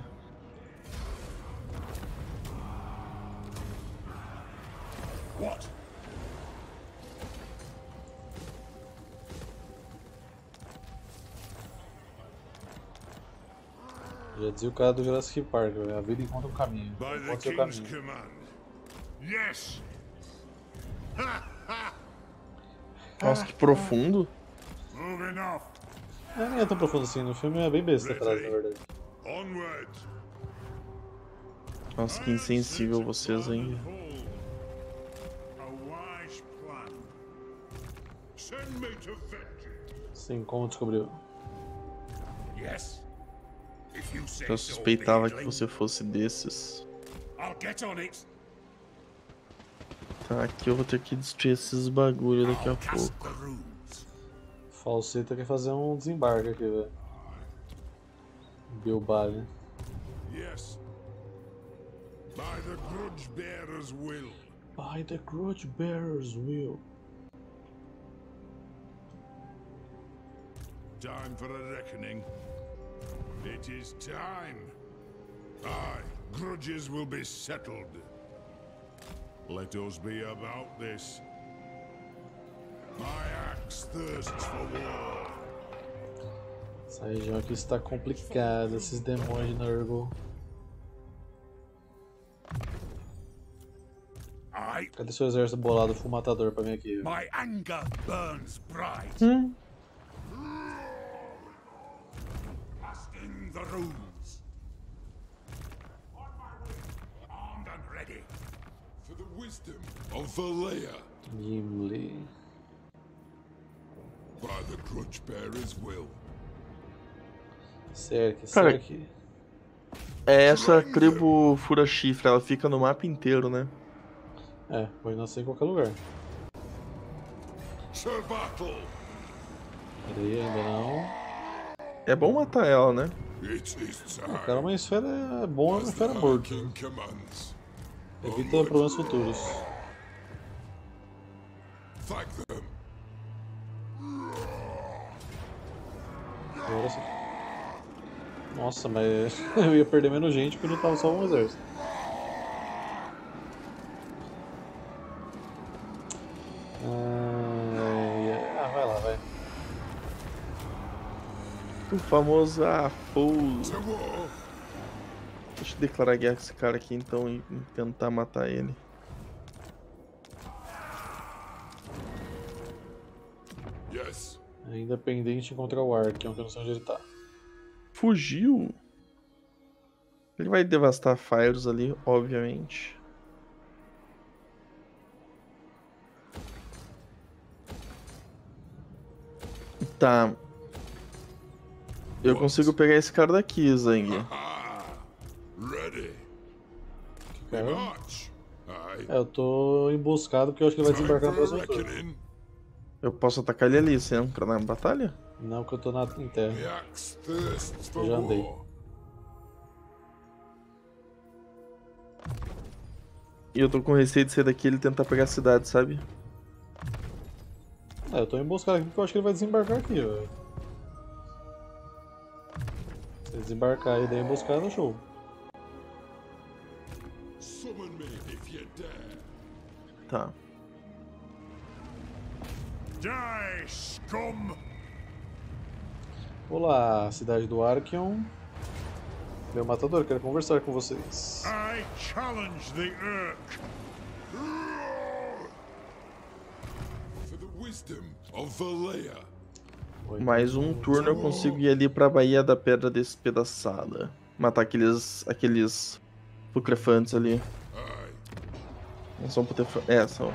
What?
Já dizia o cara do Jurassic Park, a vida encontra um caminho.
By the
Encontra seu
king's
caminho.
command.
Nossa, que profundo.
Moving off.
É, nem é tão profundo assim, no filme é bem besta atrás, na verdade.
Nossa, que insensível vocês, hein?
A wise plan. Send me to fetch it.
Sim, como descobriu.
Eu suspeitava que você fosse desses.
I'll get on it.
Tá, aqui eu vou ter que destruir esses bagulho daqui a pouco.
Falseta quer fazer um desembarque aqui, velho. Bilbali.
Yes. By the grudge bearer's will.
By the Grudge Bearer's will.
Time for a reckoning. It is time. Aye, grudges will be settled. Let us be about this. My axe thirsts for war.
Essa região aqui está complicada, esses demônios de Nurgle. Cadê seu exército bolado matador pra mim aqui?
my anger burns bright. Casting the runes. On my way. Armed and ready.
For the wisdom of Valea.
Gimli.
By the grudge bearer's will.
Cerque,
Cara,
cerque.
É essa tribo fura chifre, ela fica no mapa inteiro, né?
É, pode nascer em qualquer lugar. Peraí, ainda não.
É bom matar ela, né?
Is
Cara, uma esfera é bom, é uma esfera morta. Evita problemas futuros.
Thank them.
Nossa, mas <laughs> eu ia perder menos gente porque não tava só um exército. Ah, ah, vai lá, vai.
O famoso ah.
To war.
Deixa eu declarar guerra com esse cara aqui então e tentar matar ele.
Ainda pendente de encontrar o Ark, que eu não sei onde ele tá.
Fugiu? Ele vai devastar Fires ali, obviamente. Tá. Eu consigo pegar esse cara daqui, Zang.
Ah.
É, eu tô emboscado porque eu acho que ele vai desembarcar no
for a
próximo turno.
Eu posso atacar ele ali, você entra na batalha?
Não, que eu tô na, em terra.
For
Já andei.
E eu tô com receio de sair daqui e ele tentar pegar a cidade, sabe?
É, eu tô emboscado aqui porque eu acho que ele vai desembarcar aqui, velho. Se ele desembarcar e der emboscada, show.
You dare.
Tá.
Die, scum!
Olá, cidade do Archeon. Meu matador, quero conversar com vocês.
I challenge the Urk.
For the wisdom of Valea.
Mais um turno eu consigo ir ali pra Baía da Pedra Despedaçada. Matar aqueles. aqueles. Pucrefantes ali. Não são putrefantes. É, são.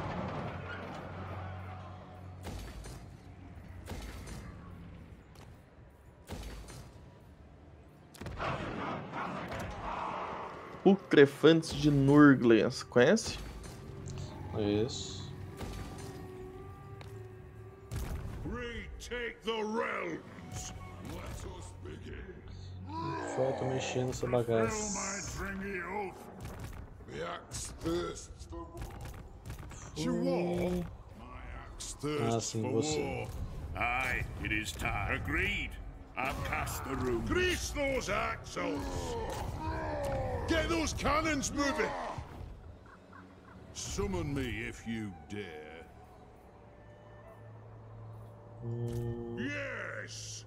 The axe thirsts for war. To war.
Hum,
My axe
Ah,
thirsts
sim,
for
você.
Aye, it is time. Agreed. I'll cast the runes.
Grease those axles! Get those cannons moving! Summon me if you dare. Yes!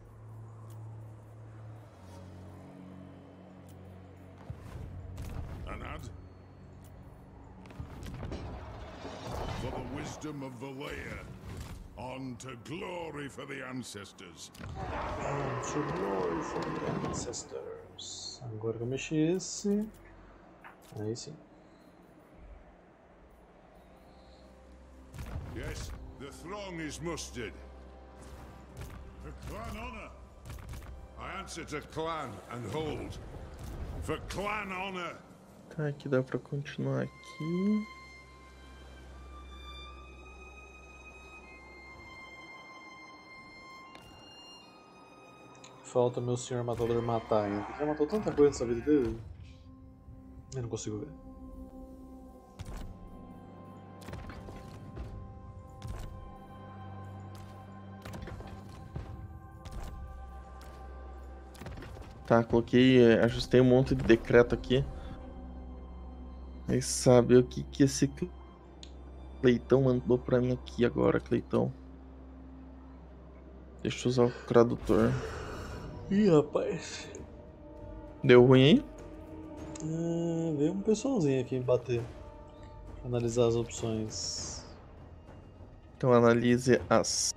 Anad? For the wisdom of Valea. On to glory for the ancestors.
On To glory for the ancestors. Agora eu mexi esse. Aí sim.
Yes, the throng is mustered. For clan honor. I answer to clan and hold. For clan honor.
Tá, aqui dá pra continuar aqui.
Falta meu senhor matador matar ainda. Ele já matou tanta coisa nessa vida dele. Eu não consigo ver.
Tá, coloquei, é, ajustei um monte de decreto aqui. Aí sabe o que que esse Cle- Cleitão mandou pra mim aqui agora, Cleitão. Deixa eu usar o tradutor.
Ih, rapaz.
Deu ruim aí?
Ah, veio um pessoalzinho aqui me bater. Pra analisar as opções.
Então analise as.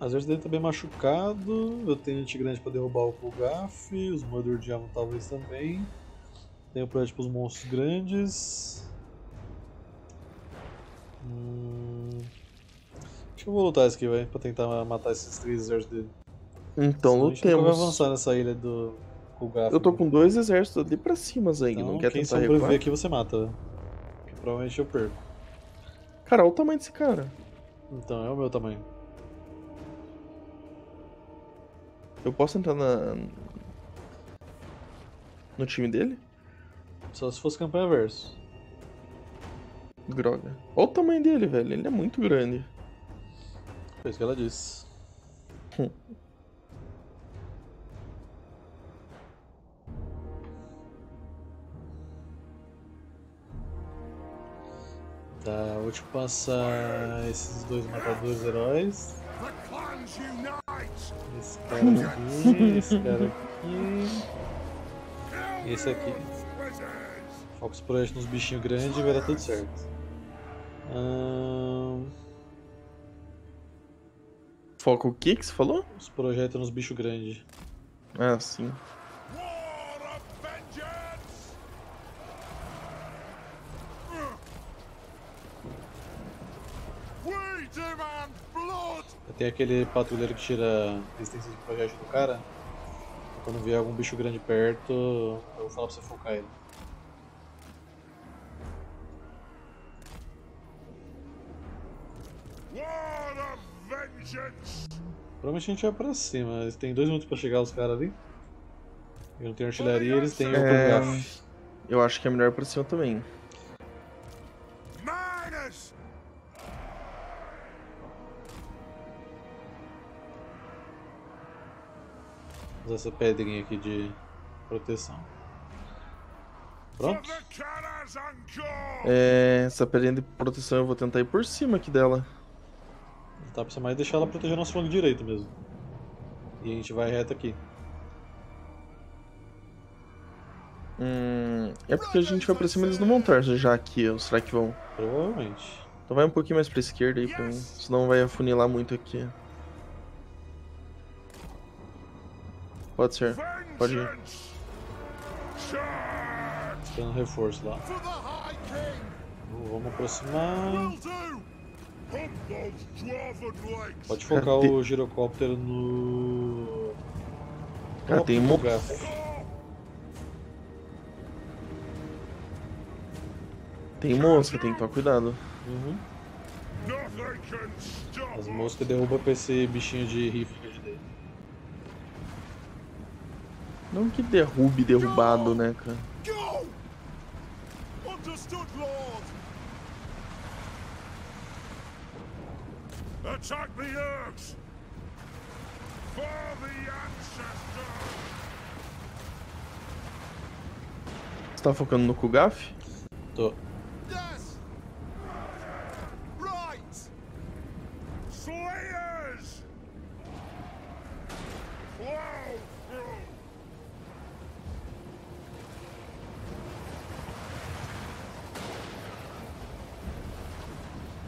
Às vezes dele tá bem machucado. Eu tenho anti grande pra derrubar o Kulgaf. Os Mother Diamond talvez também. Tenho projeto pros monstros grandes. Hum... Acho que eu vou lutar isso aqui, vai, pra tentar matar esses três exércitos dele.
Então
Senão vai
lutemos.
avançar nessa ilha do.
Eu tô com dois exércitos ali pra cima, Zeng.
então,
não quer
quem
tentar
sobreviver
recuar?
aqui você mata. Que provavelmente eu perco.
Cara, olha o tamanho desse cara.
Então é o meu tamanho.
Eu posso entrar na. No time dele?
Só se fosse campanha verso.
Droga. Olha o tamanho dele, velho. Ele é muito grande.
Foi isso que ela disse. Tá, vou te passar esses dois matadores heróis. Esse cara aqui, esse cara aqui. E esse aqui. Os projetos nos bichinhos grandes e vai dar tudo certo.
Foca o que que você falou?
os projetos nos bichos grandes.
Ah, sim.
War of vengeance! We demand blood!
Tem aquele patrulheiro que tira resistência de projétil do cara. Quando vier algum bicho grande perto, eu vou falar pra você focar ele.
War of vengeance!
Provavelmente a gente vai pra cima. Eles têm dois minutos pra chegar os caras ali. Eu não tenho artilharia, eles têm o
É,
Kulgaf.
Eu acho que é melhor pra cima também.
Essa pedrinha aqui de proteção. Pronto?
É, essa pedrinha de proteção eu vou tentar ir por cima aqui dela.
Tá pra mais deixar ela proteger nosso flanco direito mesmo. E a gente vai reto aqui.
Hum, é porque a gente vai pra cima eles não vão estar já aqui, ou será que vão?
Provavelmente.
Então vai um pouquinho mais pra esquerda aí pra mim, senão vai afunilar muito aqui. Pode ser, pode ir.
Charge!
Tendo reforço lá. Vamos aproximar. Pode focar
Cadê?
o girocóptero no.
Cara, tem
Kulgaf.
Tem mosca, tem que tomar cuidado.
Uhum. As moscas derrubam pra esse bichinho de rifle que a gente tem.
Não que derrube derrubado, né, cara?
Go! Understood, Lord! Attack the Urks! For the ancestors!
Você tá focando no Kugaf?
Tô.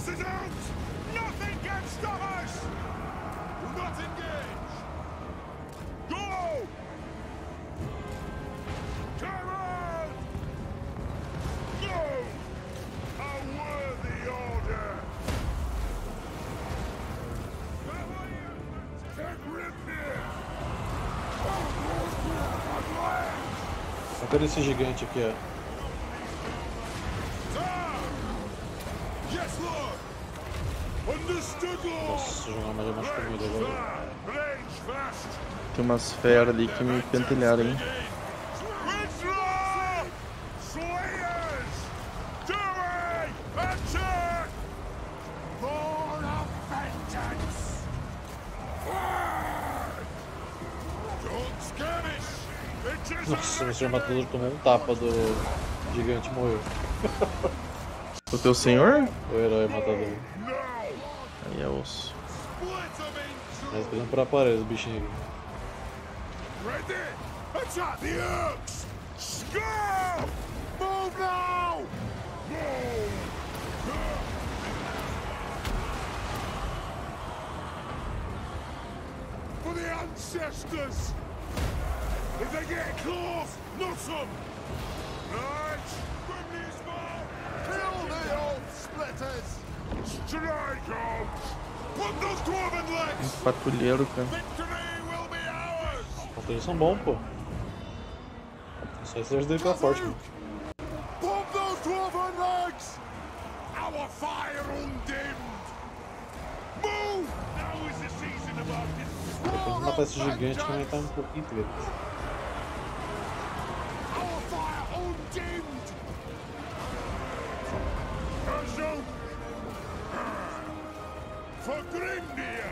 Accident! Nothing can stop us!
Do not engage!
Cadê esse gigante aqui, ó? Nossa, jogar mais uma comida agora.
Tem umas feras ali que me pentelharam, hein?
Winslow! Slayers! Doing! Attack!
For of vengeance!
Don't skirmish! It
o senhor matador tomou um tapa do gigante e morreu.
O teu senhor?
O herói matador.
No!
Aí é osso.
Split them in
Mas aqui.
Attack the Urks! Skull! Move now! For the ancestors! If they get close, some! Right! Grimney's ball!
Kill the old splitters!
Strike out! Put those dwarven legs!
Patrulheiro, cara.
Victory will be ours!
Os são bons, pô. Só esse exército dele que é forte, mano.
Pump those dwarven legs!
Our fire undimmed! Move! Now is the season of our
Depois de matar esse gigante que vai estar um pouquinho treta.
For Grimnir!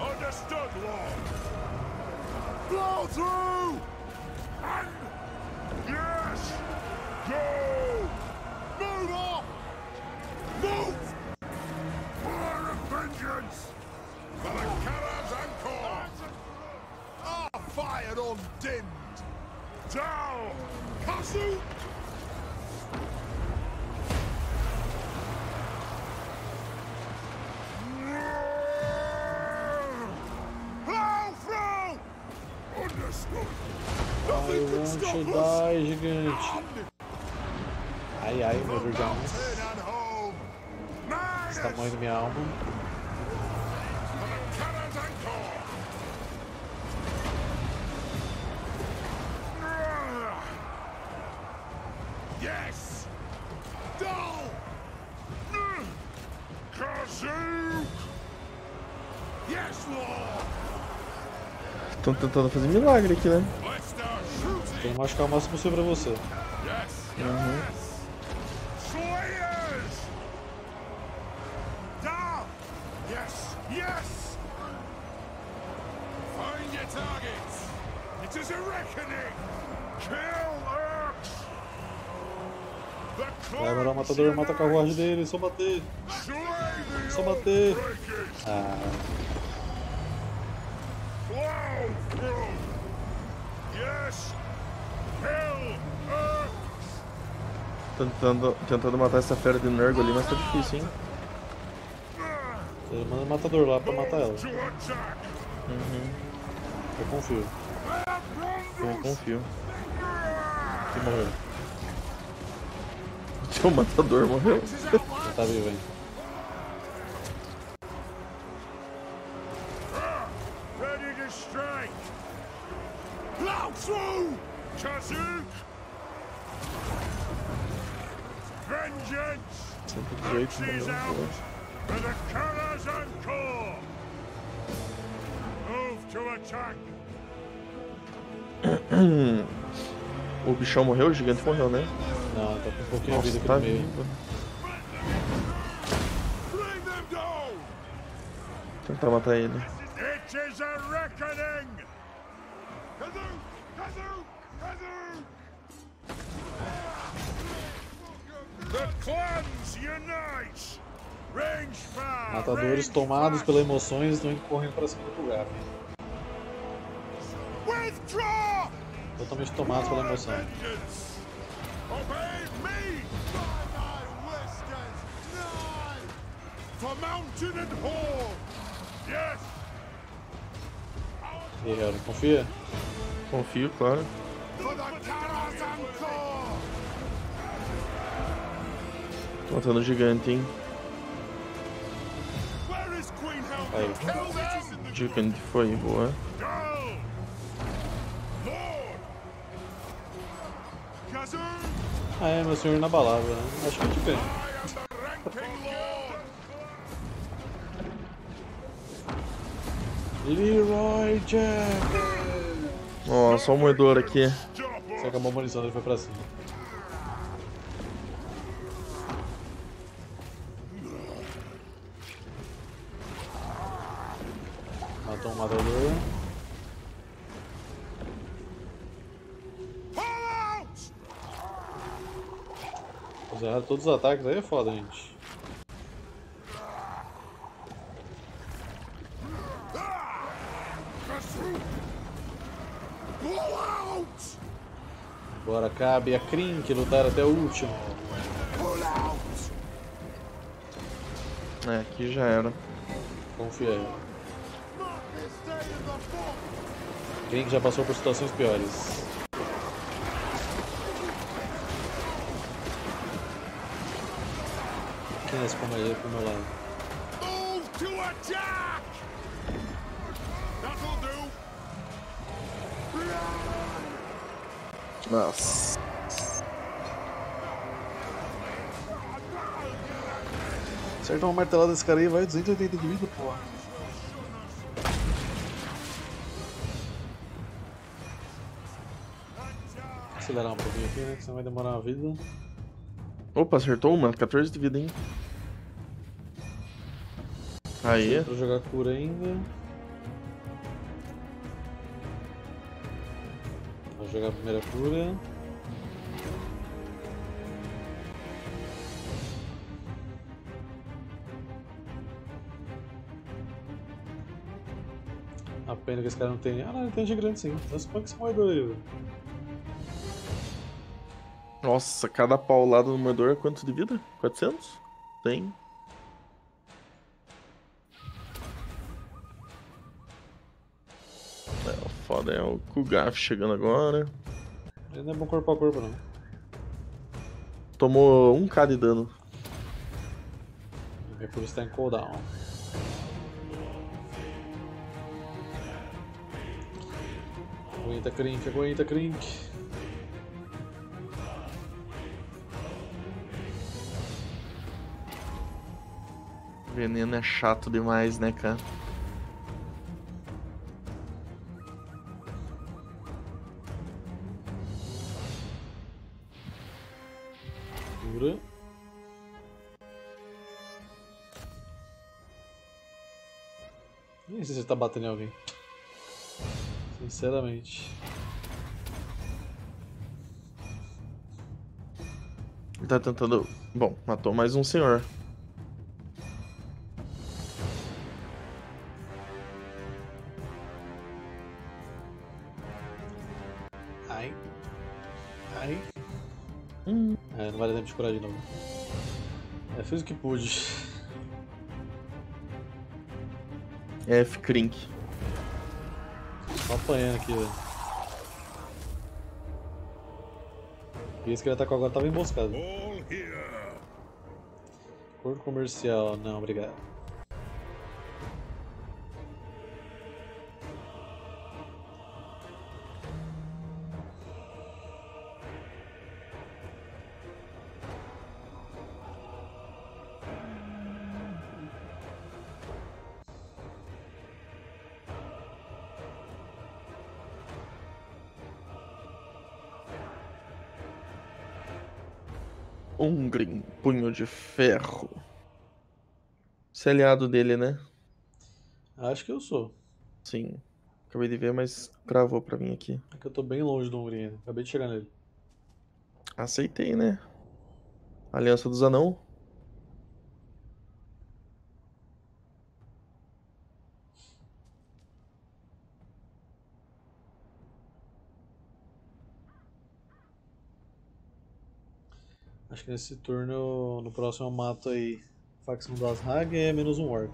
Understood, Lord!
Blow through!
And... Yes! Go!
Move off!
Move! Fire of vengeance! For the Carabs and Corps!
Our fire undimmed!
Down! Castle!
Die, gigante. Ai, ai, meu
home!
Esse tamanho da minha alma.
Yes! Dull! Yes, Lord!
Estão tentando fazer milagre aqui, né?
Machucar o máximo possível pra você.
The
Vai, morar o matador, mata a carruagem dele, só bater. Só bater. Ah,
through! Yes!
Tentando, tentando matar essa fera de Nergo ali, mas tá difícil, hein?
ele manda o matador lá pra matar ela.
Attack!
Eu confio.
Eu confio.
Que morreu. <laughs>
O teu matador morreu.
Já tá vivo ainda.
Move to attack! <coughs>
O bichão morreu, o gigante morreu, né?
Não, tá com um pouquinho
Nossa,
de vida
tá
meio.
Tentar matar ele.
Matadores
range
tomados pelas emoções estão correndo pra cima do lugar.
Withdraw!
Totalmente tomados pela emoção.
Yes!
Guerreiro, confia?
Confio, claro. Matando o gigante, hein?
Aí.
Gigante foi, boa.
Ah, é, meu senhor inabalável. né? Acho que
ranking lord! <laughs>
Leroy Jack!
Ó, só o moedor aqui.
Você acabou a munição, ele foi pra cima. Matador. Zeraram todos os ataques aí é foda, gente. Agora cabe a Krink lutar até o último.
É, aqui já era.
Confia aí.
Fort!
Krink já passou por situações piores. Quem é esse companheiro pro meu lado?
Move to attack! That'll do!
Nossa.
Acerta uma martelada desse cara aí, vai 280 de vida, porra. Acelerar um pouquinho aqui, né? Senão vai demorar uma vida.
Opa, acertou uma. 14 de vida, hein? Aí.
Pra jogar cura ainda. Vou jogar a primeira cura. A pena que esse cara não tem. Ah, não, ele tem gigante sim. Então suponho que esse moedor aí, velho.
Nossa, cada paulada no moedor é quanto de vida? 400? Tem. É, o foda é o Kugaf chegando agora.
Ele não é bom corpo a corpo, não.
Tomou 1k de dano.
Minha cura está em cooldown. Aguenta Krink, aguenta Krink.
Veneno é chato demais, né, cara?
Cura. Nem sei se ele tá batendo em alguém. Sinceramente.
Ele tá tentando. Bom, matou mais um senhor.
Tempo de novo. É, fiz o que pude.
F Crink.
Só apanhando aqui, velho. E esse que ele atacou agora tava emboscado. Acordo comercial, não, obrigado.
De ferro. Você é aliado dele, né?
Acho que eu sou.
Sim. Acabei de ver, mas gravou pra mim aqui.
É que eu tô bem longe do ainda. Acabei de chegar nele.
Aceitei, né? Aliança dos Anão.
Nesse turno, no próximo eu mato aí facção das Hag é menos um Orc.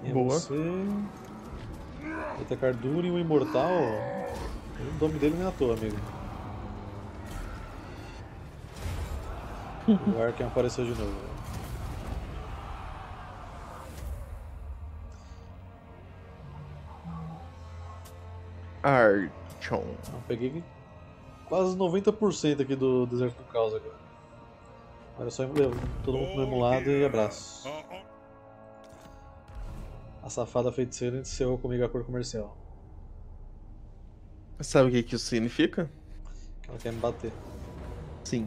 Quem é
Boa.
você? Eita Carduri, o Imortal. O nome dele não é à toa, amigo. O Arken apareceu de novo.
Archon.
Eu peguei quase 90% aqui do Deserto do Caos agora. Agora é só todo mundo pro mesmo lado e abraço. A safada feiticeira encerrou comigo a cor comercial.
Sabe o que, que isso significa?
Que ela quer me bater.
Sim.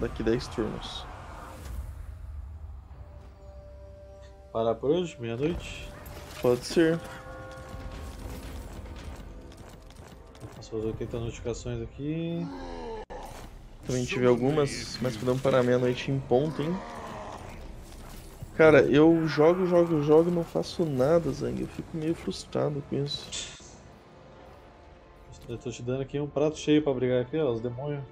Daqui 10 turnos.
Parar por hoje, meia-noite.
Pode ser.
Passou as 80 notificações aqui.
Também tive algumas, mas podemos parar meia-noite em ponto, hein? Cara, eu jogo, jogo, jogo e não faço nada, Zang. Eu fico meio frustrado com isso.
Eu tô te dando aqui um prato cheio pra brigar aqui, ó, os demônios.